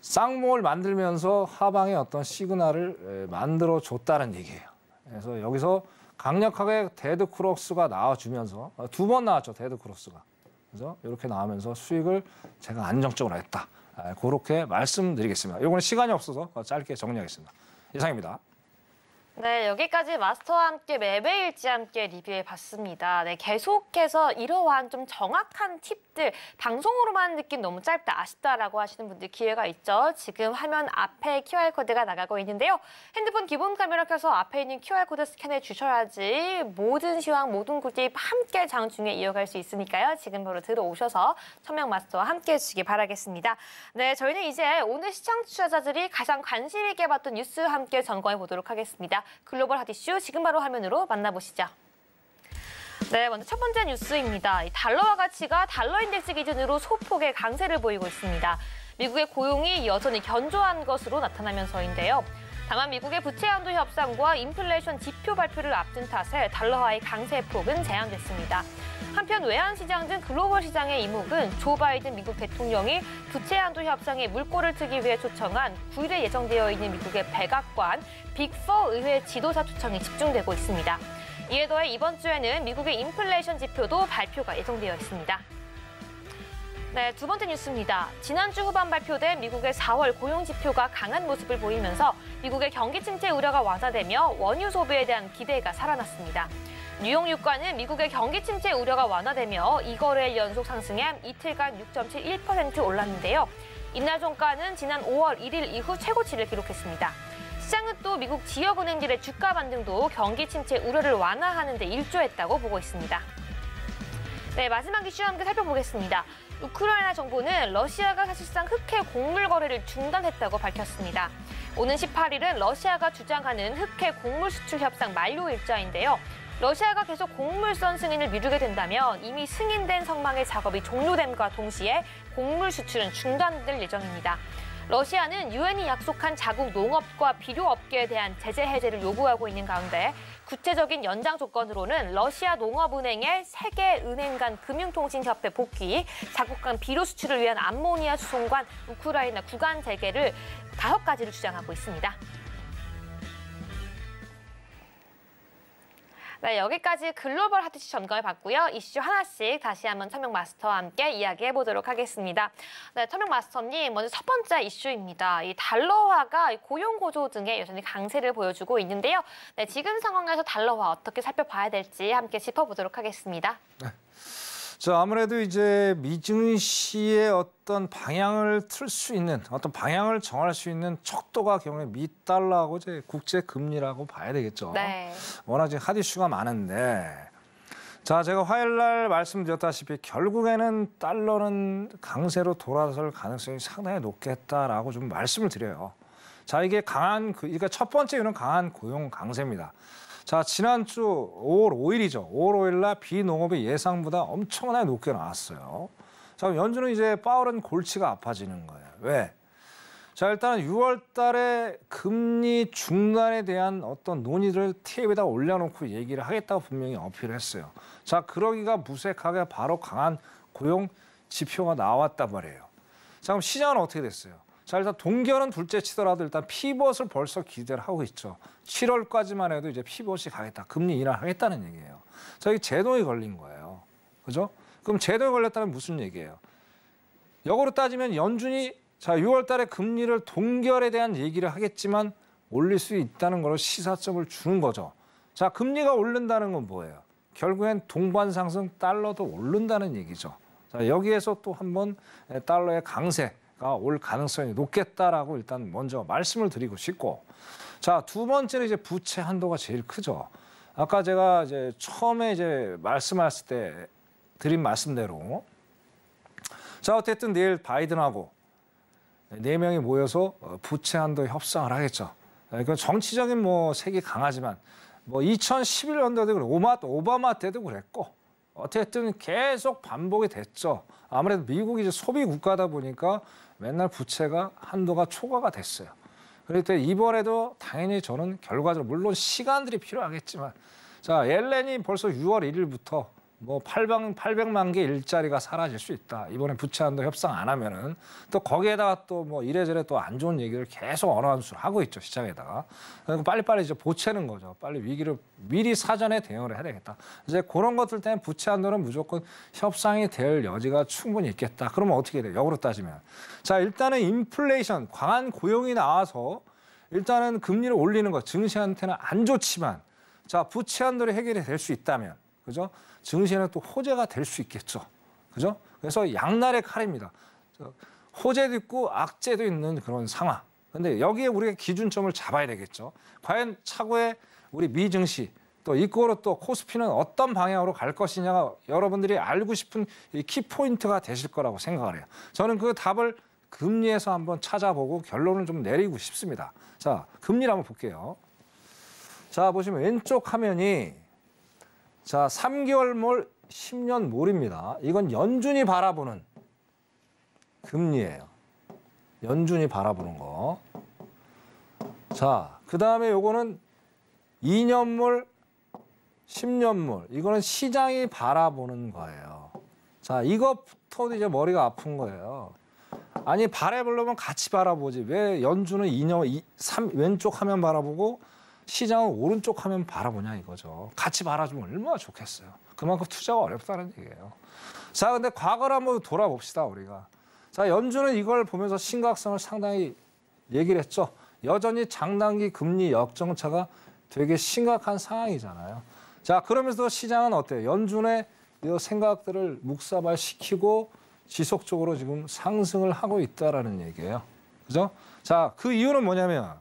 쌍봉을 만들면서 하방의 어떤 시그널을 에, 만들어 줬다는 얘기예요. 그래서 여기서 강력하게 dead cross가 나와주면서 어, 두번 나왔죠 dead cross가 그래서 이렇게 나오면서 수익을 제가 안정적으로 했다 아, 그렇게 말씀드리겠습니다. 이거는 시간이 없어서 짧게 정리하겠습니다. 이상입니다. 네, 여기까지 마스터와 함께 매매일지 함께 리뷰해 봤습니다. 네, 계속해서 이러한 좀 정확한 팁들 방송으로만 듣긴 너무 짧다, 아쉽다라고 하시는 분들 기회가 있죠. 지금 화면 앞에 QR코드가 나가고 있는데요. 핸드폰 기본 카메라 켜서 앞에 있는 QR코드 스캔해 주셔야지 모든 시황, 모든 꿀팁 함께 장중에 이어갈 수 있으니까요. 지금 바로 들어오셔서 천명 마스터와 함께 해주시기 바라겠습니다. 네, 저희는 이제 오늘 시청 투자자들이 가장 관심 있게 봤던 뉴스 함께 점검해 보도록 하겠습니다. global hot issue 지금 바로 화면으로 만나보시죠. 네, 먼저 첫 번째 뉴스입니다. 이 달러화 가치가 달러 인덱스 기준으로 소폭의 강세를 보이고 있습니다. 미국의 고용이 여전히 견조한 것으로 나타나면서인데요. 다만 미국의 부채 한도 협상과 인플레이션 지표 발표를 앞둔 탓에 달러화의 강세 폭은 제한됐습니다. 한편 외환 시장 등 글로벌 시장의 이목은 조 바이든 미국 대통령이 부채 한도 협상에 물꼬를 트기 위해 초청한 9일에 예정되어 있는 미국의 백악관 빅4 의회 지도자 초청에 집중되고 있습니다. 이에 더해 이번 주에는 미국의 인플레이션 지표도 발표가 예정되어 있습니다. 네, 두 번째 뉴스입니다. 지난주 후반 발표된 미국의 4월 고용 지표가 강한 모습을 보이면서 미국의 경기 침체 우려가 완화되며 원유 소비에 대한 기대가 살아났습니다. 뉴욕 유가는 미국의 경기 침체 우려가 완화되며 2거래일 연속 상승해 이틀간 6.71% 올랐는데요. 이날 종가는 지난 5월 1일 이후 최고치를 기록했습니다. 시장은 또 미국 지역은행들의 주가 반등도 경기 침체 우려를 완화하는 데 일조했다고 보고 있습니다. 네, 마지막 이슈 함께 살펴보겠습니다. 우크라이나 정부는 러시아가 사실상 흑해 곡물 거래를 중단했다고 밝혔습니다. 오는 18일은 러시아가 주장하는 흑해 곡물 수출 협상 만료 일자인데요. 러시아가 계속 곡물선 승인을 미루게 된다면 이미 승인된 성망의 작업이 종료됨과 동시에 곡물 수출은 중단될 예정입니다. 러시아는 유엔이 약속한 자국 농업과 비료업계에 대한 제재 해제를 요구하고 있는 가운데 구체적인 연장 조건으로는 러시아 농업은행의 세계 은행 간 금융통신협회 복귀, 자국 간 비료 수출을 위한 암모니아 수송관 우크라이나 구간 재개를 다섯 가지를 주장하고 있습니다. 네, 여기까지 글로벌 핫이슈 점검해 봤고요. 이슈 하나씩 다시 한번 천명 마스터와 함께 이야기해 보도록 하겠습니다. 네, 천명 마스터님, 먼저 첫 번째 이슈입니다. 이 달러화가 고용 고조 등에 여전히 강세를 보여주고 있는데요. 네, 지금 상황에서 달러화 어떻게 살펴봐야 될지 함께 짚어보도록 하겠습니다. 자, 아무래도 이제 미증시의 어떤 방향을 틀 수 있는 어떤 방향을 정할 수 있는 척도가 경우에 미달러하고 이제 국제 금리라고 봐야 되겠죠. 네. 워낙 지금 핫 이슈가 많은데 자, 제가 화요일 날 말씀드렸다시피 결국에는 달러는 강세로 돌아설 가능성이 상당히 높겠다라고 좀 말씀을 드려요. 자, 이게 강한 그 그러니까 첫 번째 이유는 강한 고용 강세입니다. 자, 지난주 5월 5일이죠. 5월 5일 날 비농업이 예상보다 엄청나게 높게 나왔어요. 자, 연준은 이제 파월은 골치가 아파지는 거예요. 왜? 자, 일단 6월 달에 금리 중단에 대한 어떤 논의를 TF에다 올려놓고 얘기를 하겠다고 분명히 어필을 했어요. 자, 그러기가 무색하게 바로 강한 고용 지표가 나왔단 말이에요. 자, 그럼 시장은 어떻게 됐어요? 자, 일단 동결은 둘째 치더라도 일단 피벗을 벌써 기대를 하고 있죠. 7월까지만 해도 이제 피벗이 가겠다. 금리 인하 하겠다는 얘기예요. 자, 이 제동이 걸린 거예요. 그죠? 그럼 제동이 걸렸다는 무슨 얘기예요? 역으로 따지면 연준이 자 6월 달에 금리를 동결에 대한 얘기를 하겠지만 올릴 수 있다는 걸로 시사점을 주는 거죠. 자 금리가 오른다는 건 뭐예요? 결국엔 동반 상승 달러도 오른다는 얘기죠. 자 여기에서 또 한번 달러의 강세가 올 가능성이 높겠다라고 일단 먼저 말씀을 드리고 싶고 자 두 번째는 이제 부채 한도가 제일 크죠. 아까 제가 이제 처음에 이제 말씀하실 때 드린 말씀대로 자 어쨌든 내일 바이든하고 네 명이 모여서 어, 부채 한도 협상을 하겠죠. 이건 정치적인 뭐 색이 강하지만 뭐 2011년도에도 그래 오마 오바마 때도 그랬고 어쨌든 계속 반복이 됐죠. 아무래도 미국이 이제 소비 국가다 보니까 맨날 부채가 한도가 초과가 됐어요. 때 이번에도 당연히 저는 결과적으로 물론 시간들이 필요하겠지만 자 옐렌이 벌써 6월 1일부터 뭐 800, 800만 개 일자리가 사라질 수 있다. 이번에 부채 한도 협상 안 하면은 또 거기에다가 또 뭐 이래저래 또 안 좋은 얘기를 계속 언어 한수를 하고 있죠 시장에다가. 빨리빨리 이제 보채는 거죠. 빨리 위기를 미리 사전에 대응을 해야 되겠다. 이제 그런 것들 때문에 부채 한도는 무조건 협상이 될 여지가 충분히 있겠다. 그러면 어떻게 돼요? 역으로 따지면. 자 일단은 인플레이션 강한 고용이 나와서 일단은 금리를 올리는 것 증시한테는 안 좋지만 자 부채 한도를 해결이 될 수 있다면 그죠? 증시에는 또 호재가 될 수 있겠죠. 그죠? 그래서 양날의 칼입니다. 호재도 있고 악재도 있는 그런 상황. 근데 여기에 우리가 기준점을 잡아야 되겠죠. 과연 차후에 우리 미 증시 또 이거로 또 코스피는 어떤 방향으로 갈 것이냐가 여러분들이 알고 싶은 키포인트가 되실 거라고 생각을 해요. 저는 그 답을 금리에서 한번 찾아보고 결론을 좀 내리고 싶습니다. 자, 금리를 한번 볼게요. 자, 보시면 왼쪽 화면이 자, 3개월 몰 10년 몰입니다. 이건 연준이 바라보는 금리예요. 연준이 바라보는 거. 자, 그다음에 요거는 2년물 10년물 이거는 시장이 바라보는 거예요. 자, 이것부터 이제 머리가 아픈 거예요. 아니 바라보려면 같이 바라보지 왜 연준은 2년 이, 3, 왼쪽 화면 바라보고 시장은 오른쪽 화면 바라보냐 이거죠. 같이 바라주면 얼마나 좋겠어요. 그만큼 투자가 어렵다는 얘기예요. 자, 근데 과거를 한번 돌아봅시다 우리가. 자, 연준은 이걸 보면서 심각성을 상당히 얘기를 했죠. 여전히 장단기 금리 역정차가 되게 심각한 상황이잖아요. 자, 그러면서 시장은 어때요? 연준의 이 생각들을 묵사발시키고 지속적으로 지금 상승을 하고 있다라는 얘기예요. 그죠? 자, 그 이유는 뭐냐면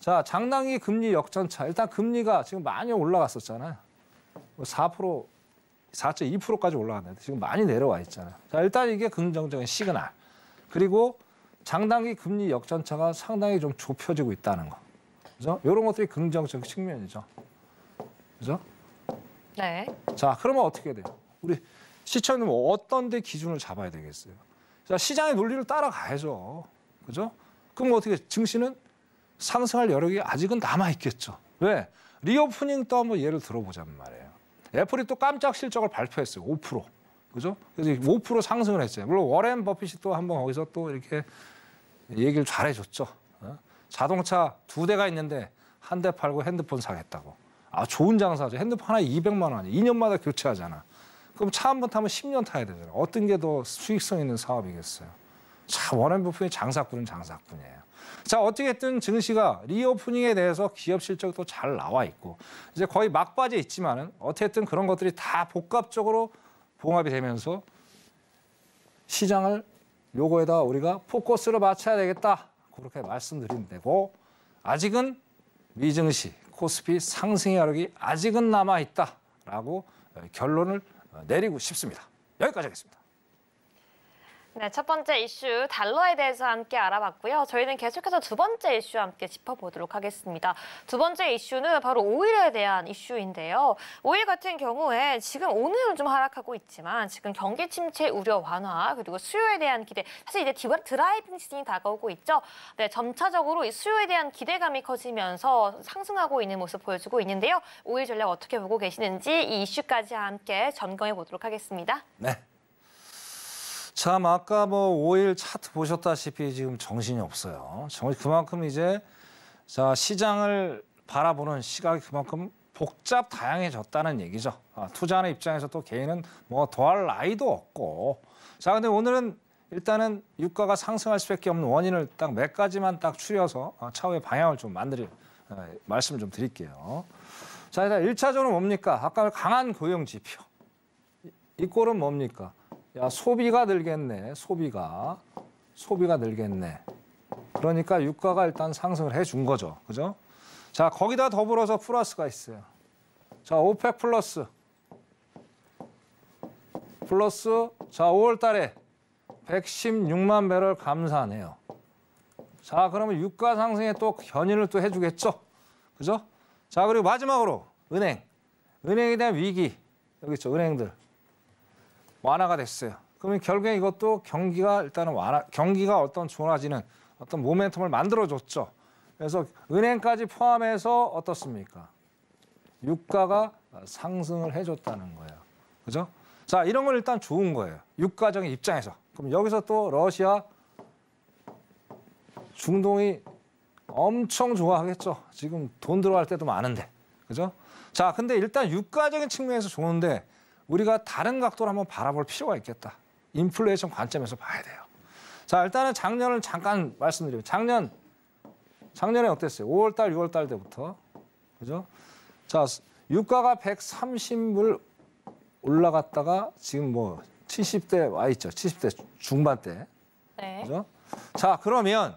자, 장단기 금리 역전차. 일단 금리가 지금 많이 올라갔었잖아요. 4% 4.2%까지 올라갔는데 지금 많이 내려와 있잖아요. 자, 일단 이게 긍정적인 시그널. 그리고 장단기 금리 역전차가 상당히 좀 좁혀지고 있다는 거. 그죠? 이런 것들이 긍정적 측면이죠. 그죠? 네. 자, 그러면 어떻게 돼요? 우리 시청자님 어떤 데 기준을 잡아야 되겠어요? 자, 시장의 논리를 따라가야죠. 그죠? 그럼 어떻게 증시는 상승할 여력이 아직은 남아 있겠죠. 왜? reopening 또 한번 예를 들어보자는 말이에요. 애플이 또 깜짝 실적을 발표했어요. 5%. 그죠? 그래서 5% 상승을 했어요. 물론 워렌 버핏이 또 한번 거기서 또 이렇게 얘기를 잘해줬죠. 어? 자동차 두 대가 있는데 한 대 팔고 핸드폰 사겠다고. 아 좋은 장사죠. 핸드폰 하나 200만 원이 2년마다 교체하잖아. 그럼 차 한 번 타면 10년 타야 되잖아. 어떤 게 더 수익성 있는 사업이겠어요. 자 워렌 버핏의 장사꾼은 장사꾼이에요. 자 어떻게든 증시가 리오프닝에 대해서 기업 실적도 잘 나와 있고 이제 거의 막바지에 있지만은 어쨌든 그런 것들이 다 복합적으로 봉합이 되면서 시장을 요거에다 우리가 포커스를 맞춰야 되겠다. 그렇게 말씀드리면 되고 아직은 미증시 코스피 상승의 여력이 아직은 남아 있다라고 결론을 내리고 싶습니다. 여기까지 하겠습니다. 네, 첫 번째 이슈 달러에 대해서 함께 알아봤고요. 저희는 계속해서 두 번째 이슈 함께 짚어보도록 하겠습니다. 두 번째 이슈는 바로 오일에 대한 이슈인데요. 오일 같은 경우에 지금 오늘은 좀 하락하고 있지만 지금 경기 침체 우려 완화 그리고 수요에 대한 기대 사실 이제 driving season이 다가오고 있죠. 네, 점차적으로 이 수요에 대한 기대감이 커지면서 상승하고 있는 모습 보여주고 있는데요. 오일 전략 어떻게 보고 계시는지 이 이슈까지 함께 점검해 보도록 하겠습니다. 네. 참 아까 뭐 5일 차트 보셨다시피 지금 정신이 없어요. 정말 그만큼 이제 자 시장을 바라보는 시각이 그만큼 복잡 다양해졌다는 얘기죠. 아, 투자하는 입장에서 또 개인은 뭐 더할 나위도 없고. 자 근데 오늘은 일단은 유가가 상승할 수밖에 없는 원인을 딱 몇 가지만 딱 추려서 아, 차후의 방향을 좀 만들 어, 말씀을 좀 드릴게요. 자 일단 1차적으로 뭡니까? 아까 강한 고용 지표. equal은 뭡니까? 야 소비가 늘겠네. 소비가 소비가 늘겠네. 그러니까 유가가 일단 상승을 해 준 거죠. 그죠? 자 거기다 더불어서 플러스가 있어요. 자 OPEC plus plus 자 5월 달에 116만 배럴 감산해요. 자 그러면 유가 상승에 또 견인을 또 해 주겠죠. 그죠? 자 그리고 마지막으로 은행 은행에 대한 위기 여기 있죠 은행들 완화가 됐어요. 그러면 결국에 이것도 경기가 일단은 완화, 경기가 어떤 좋아지는 어떤 모멘텀을 만들어줬죠. 그래서 은행까지 포함해서 어떻습니까? 유가가 상승을 해줬다는 거예요. 그죠? 자, 이런 건 일단 좋은 거예요. 유가적인 입장에서. 그럼 여기서 또 러시아, 중동이 엄청 좋아하겠죠. 지금 돈 들어갈 때도 많은데. 그죠? 자, 근데 일단 유가적인 측면에서 좋은데 우리가 다른 각도로 한번 바라볼 필요가 있겠다. 인플레이션 관점에서 봐야 돼요. 자, 일단은 작년을 잠깐 말씀드리면 작년 작년에 어땠어요? 5월 달, 6월 달 때부터. 그죠? 자, 유가가 130불 올라갔다가 지금 뭐 70대 와 있죠. 70대 중반대. 네. 그죠? 자, 그러면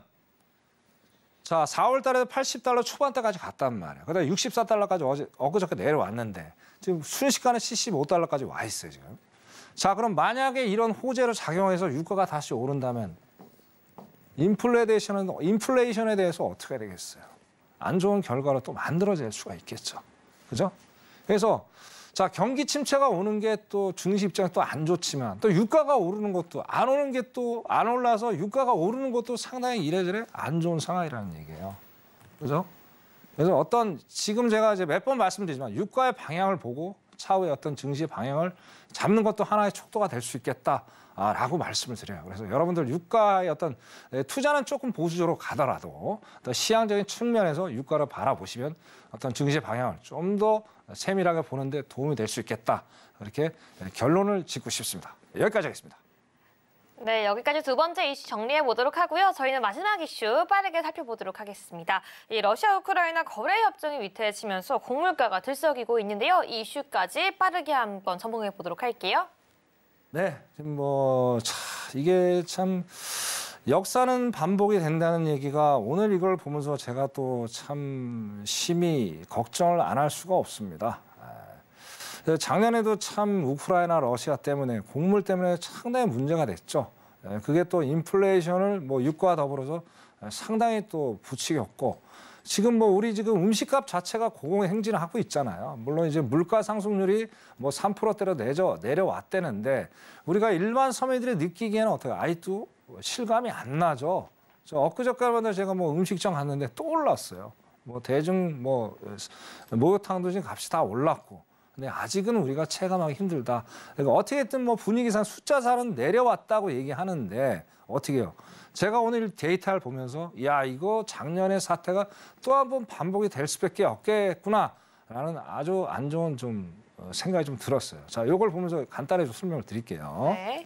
자, 4월 달에 80달러 초반대까지 갔단 말이에요. 그다음에 64달러까지 어제 엊그저께 내려왔는데 지금 순식간에 75달러까지 와 있어요, 지금. 자, 그럼 만약에 이런 호재를 작용해서 유가가 다시 오른다면 인플레이션은 인플레이션에 대해서 어떻게 되겠어요? 안 좋은 결과로 또 만들어질 수가 있겠죠. 그죠? 그래서 자 경기 침체가 오는 게또 주식 입장에 또 안 좋지만 또 유가가 오르는 것도 안 오는 게 또 안 올라서 유가가 오르는 것도 상당히 이래저래 안 좋은 상황이라는 얘기예요. 그죠? 그래서 어떤 지금 제가 이제 몇 번 말씀드리지만 유가의 방향을 보고 차후에 어떤 증시 방향을 잡는 것도 하나의 촉도가 될 수 있겠다라고 말씀을 드려요. 그래서 여러분들 유가의 어떤 예, 투자는 조금 보수적으로 가더라도 또 시향적인 측면에서 유가를 바라보시면 어떤 증시 방향을 좀 더 세밀하게 보는데 도움이 될 수 있겠다. 그렇게 결론을 짓고 싶습니다. 여기까지 하겠습니다. 네, 여기까지 두 번째 이슈 정리해 보도록 하고요. 저희는 마지막 이슈 빠르게 살펴보도록 하겠습니다. 이 러시아 우크라이나 거래 협정이 위태해지면서 곡물가가 들썩이고 있는데요. 이 이슈까지 빠르게 한번 전봉해 보도록 할게요. 네, 지금 뭐 차, 이게 참 역사는 반복이 된다는 얘기가 오늘 이걸 보면서 제가 또 참 심히 걱정을 안 할 수가 없습니다. 에, 작년에도 참 우크라이나 러시아 때문에 곡물 때문에 상당히 문제가 됐죠. 에, 그게 또 인플레이션을 뭐 유가와 더불어서 상당히 또 부추겼고 지금 뭐 우리 지금 음식값 자체가 고공행진을 하고 있잖아요. 물론 이제 물가 상승률이 뭐 3%대로 내려 내려왔대는데 우리가 일반 서민들이 느끼기에는 어떻게 아이도 실감이 안 나죠. 저 엊그저께만 제가 뭐 음식점 갔는데 또 올랐어요. 뭐 대중 뭐 목욕탕도 지금 값이 다 올랐고. 근데 아직은 우리가 체감하기 힘들다. 그러니까 어떻게든 뭐 분위기상 숫자살은 내려왔다고 얘기하는데 어떻게요? 제가 오늘 데이터를 보면서 야 이거 작년의 사태가 또 한 번 반복이 될 수밖에 없겠구나라는 아주 안 좋은 좀 어, 생각이 좀 들었어요. 자, 요걸 보면서 간단히 좀 설명을 드릴게요. 네.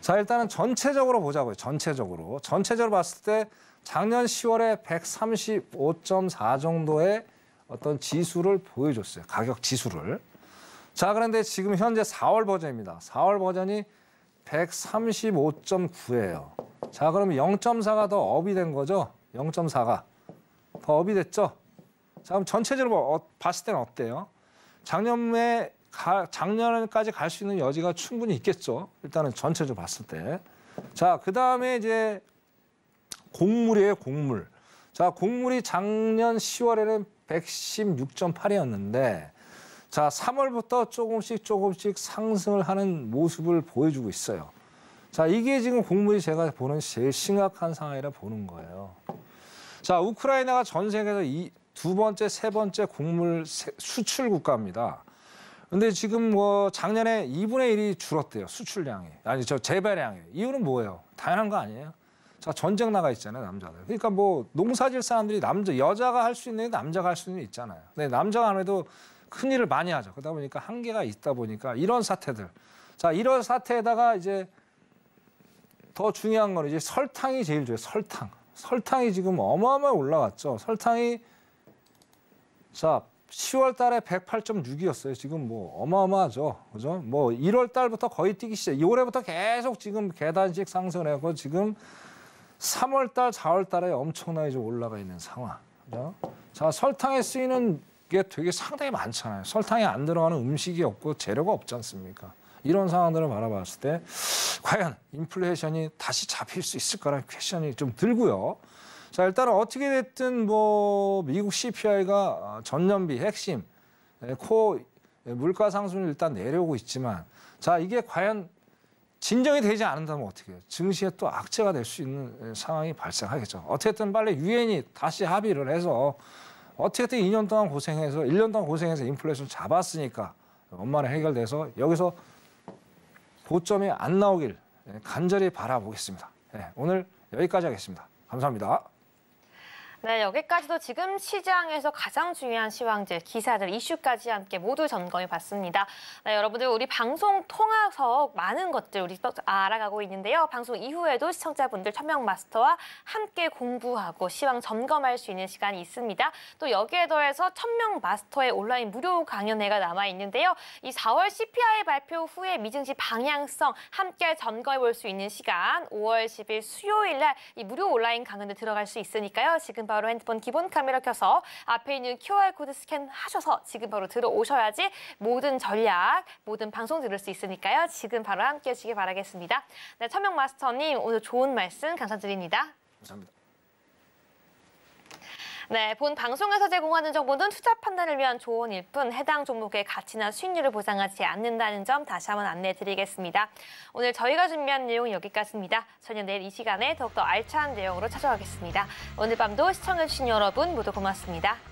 자, 일단은 전체적으로 보자고요. 전체적으로. 전체적으로 봤을 때 작년 10월에 135.4 정도의 어떤 지수를 보여줬어요. 가격 지수를. 자, 그런데 지금 현재 4월 버전입니다. 4월 버전이 135.9예요. 자, 그러면 0.4가 더 업이 된 거죠? 0.4가. 더 업이 됐죠? 자, 그럼 전체적으로 뭐, 어, 봤을 때는 어때요? 작년에 가, 작년까지 갈 수 있는 여지가 충분히 있겠죠. 일단은 전체적으로 봤을 때. 자, 그 다음에 이제 곡물이에요, 곡물. 자, 곡물이 작년 10월에는 116.8이었는데, 자, 3월부터 조금씩 조금씩 상승을 하는 모습을 보여주고 있어요. 자, 이게 지금 곡물이 제가 보는 제일 심각한 상황이라 보는 거예요. 자, 우크라이나가 전 세계에서 이 두 번째, 세 번째 곡물 세- 수출 국가입니다. 근데 지금 뭐 작년에 2분의 1이 줄었대요. 수출량이. 아니, 저 재배량이. 이유는 뭐예요? 당연한 거 아니에요? 자, 전쟁 나가 있잖아요, 남자들. 그러니까 뭐 농사질 사람들이 남자, 여자가 할 수 있는 게 남자가 할수 있는 게 있잖아요. 근데 남자가 안 해도 큰 일을 많이 하죠. 그러다 보니까 한계가 있다 보니까 이런 사태들. 자, 이런 사태에다가 이제 더 중요한 건 이제 설탕이 제일 좋아요. 설탕. 설탕이 지금 어마어마하게 올라갔죠. 설탕이 자 10월 달에 108.6이었어요. 지금 뭐 어마어마하죠. 그죠? 뭐 1월 달부터 거의 뛰기 시작. 2월에부터 계속 지금 계단식 상승을 하고 지금 3월 달, 4월 달에 엄청나게 좀 올라가 있는 상황. 그죠? 자, 설탕에 쓰이는 게 되게 상당히 많잖아요. 설탕이 안 들어가는 음식이 없고 재료가 없지 않습니까? 이런 상황들을 바라봤을 때 과연 인플레이션이 다시 잡힐 수 있을까라는 퀘션이 좀 들고요. 자, 일단은 어떻게 됐든 뭐 미국 CPI가 전년비 핵심 예, 코 물가 상승을 일단 내려오고 있지만 자, 이게 과연 진정이 되지 않는다면 어떻게 해요? 증시에 또 악재가 될 수 있는 상황이 발생하겠죠. 어쨌든 빨리 유엔이 다시 합의를 해서 어쨌든 2년 동안 고생해서 1년 동안 고생해서 인플레이션 잡았으니까 원만히 해결돼서 여기서 고점이 안 나오길 간절히 바라보겠습니다. 네, 오늘 여기까지 하겠습니다. 감사합니다. 네, 여기까지도 지금 시장에서 가장 중요한 시황들, 기사들, 이슈까지 함께 모두 점검해 봤습니다. 네, 여러분들 우리 방송 통해서 많은 것들 우리 또 알아가고 있는데요. 방송 이후에도 시청자분들 천명 마스터와 함께 공부하고 시황 점검할 수 있는 시간이 있습니다. 또 여기에 더해서 천명 마스터의 온라인 무료 강연회가 남아 있는데요. 이 4월 CPI 발표 후에 미증시 방향성 함께 점검해 볼 수 있는 시간 5월 10일 수요일 날 이 무료 온라인 강연에 들어갈 수 있으니까요. 지금 바로 핸드폰 기본 카메라 켜서 앞에 있는 QR코드 스캔하셔서 지금 바로 들어오셔야지 모든 전략, 모든 방송 들을 수 있으니까요. 지금 바로 함께 해 주시기 바라겠습니다. 네, 천명 마스터님 오늘 좋은 말씀 감사드립니다. 감사합니다. 네, 본 방송에서 제공하는 정보는 투자 판단을 위한 조언일 뿐 해당 종목의 가치나 수익률을 보장하지 않는다는 점 다시 한번 안내해 드리겠습니다. 오늘 저희가 준비한 내용은 여기까지입니다. 저는 내일 이 시간에 더욱더 알찬 내용으로 찾아가겠습니다. 오늘 밤도 시청해주신 여러분 모두 고맙습니다.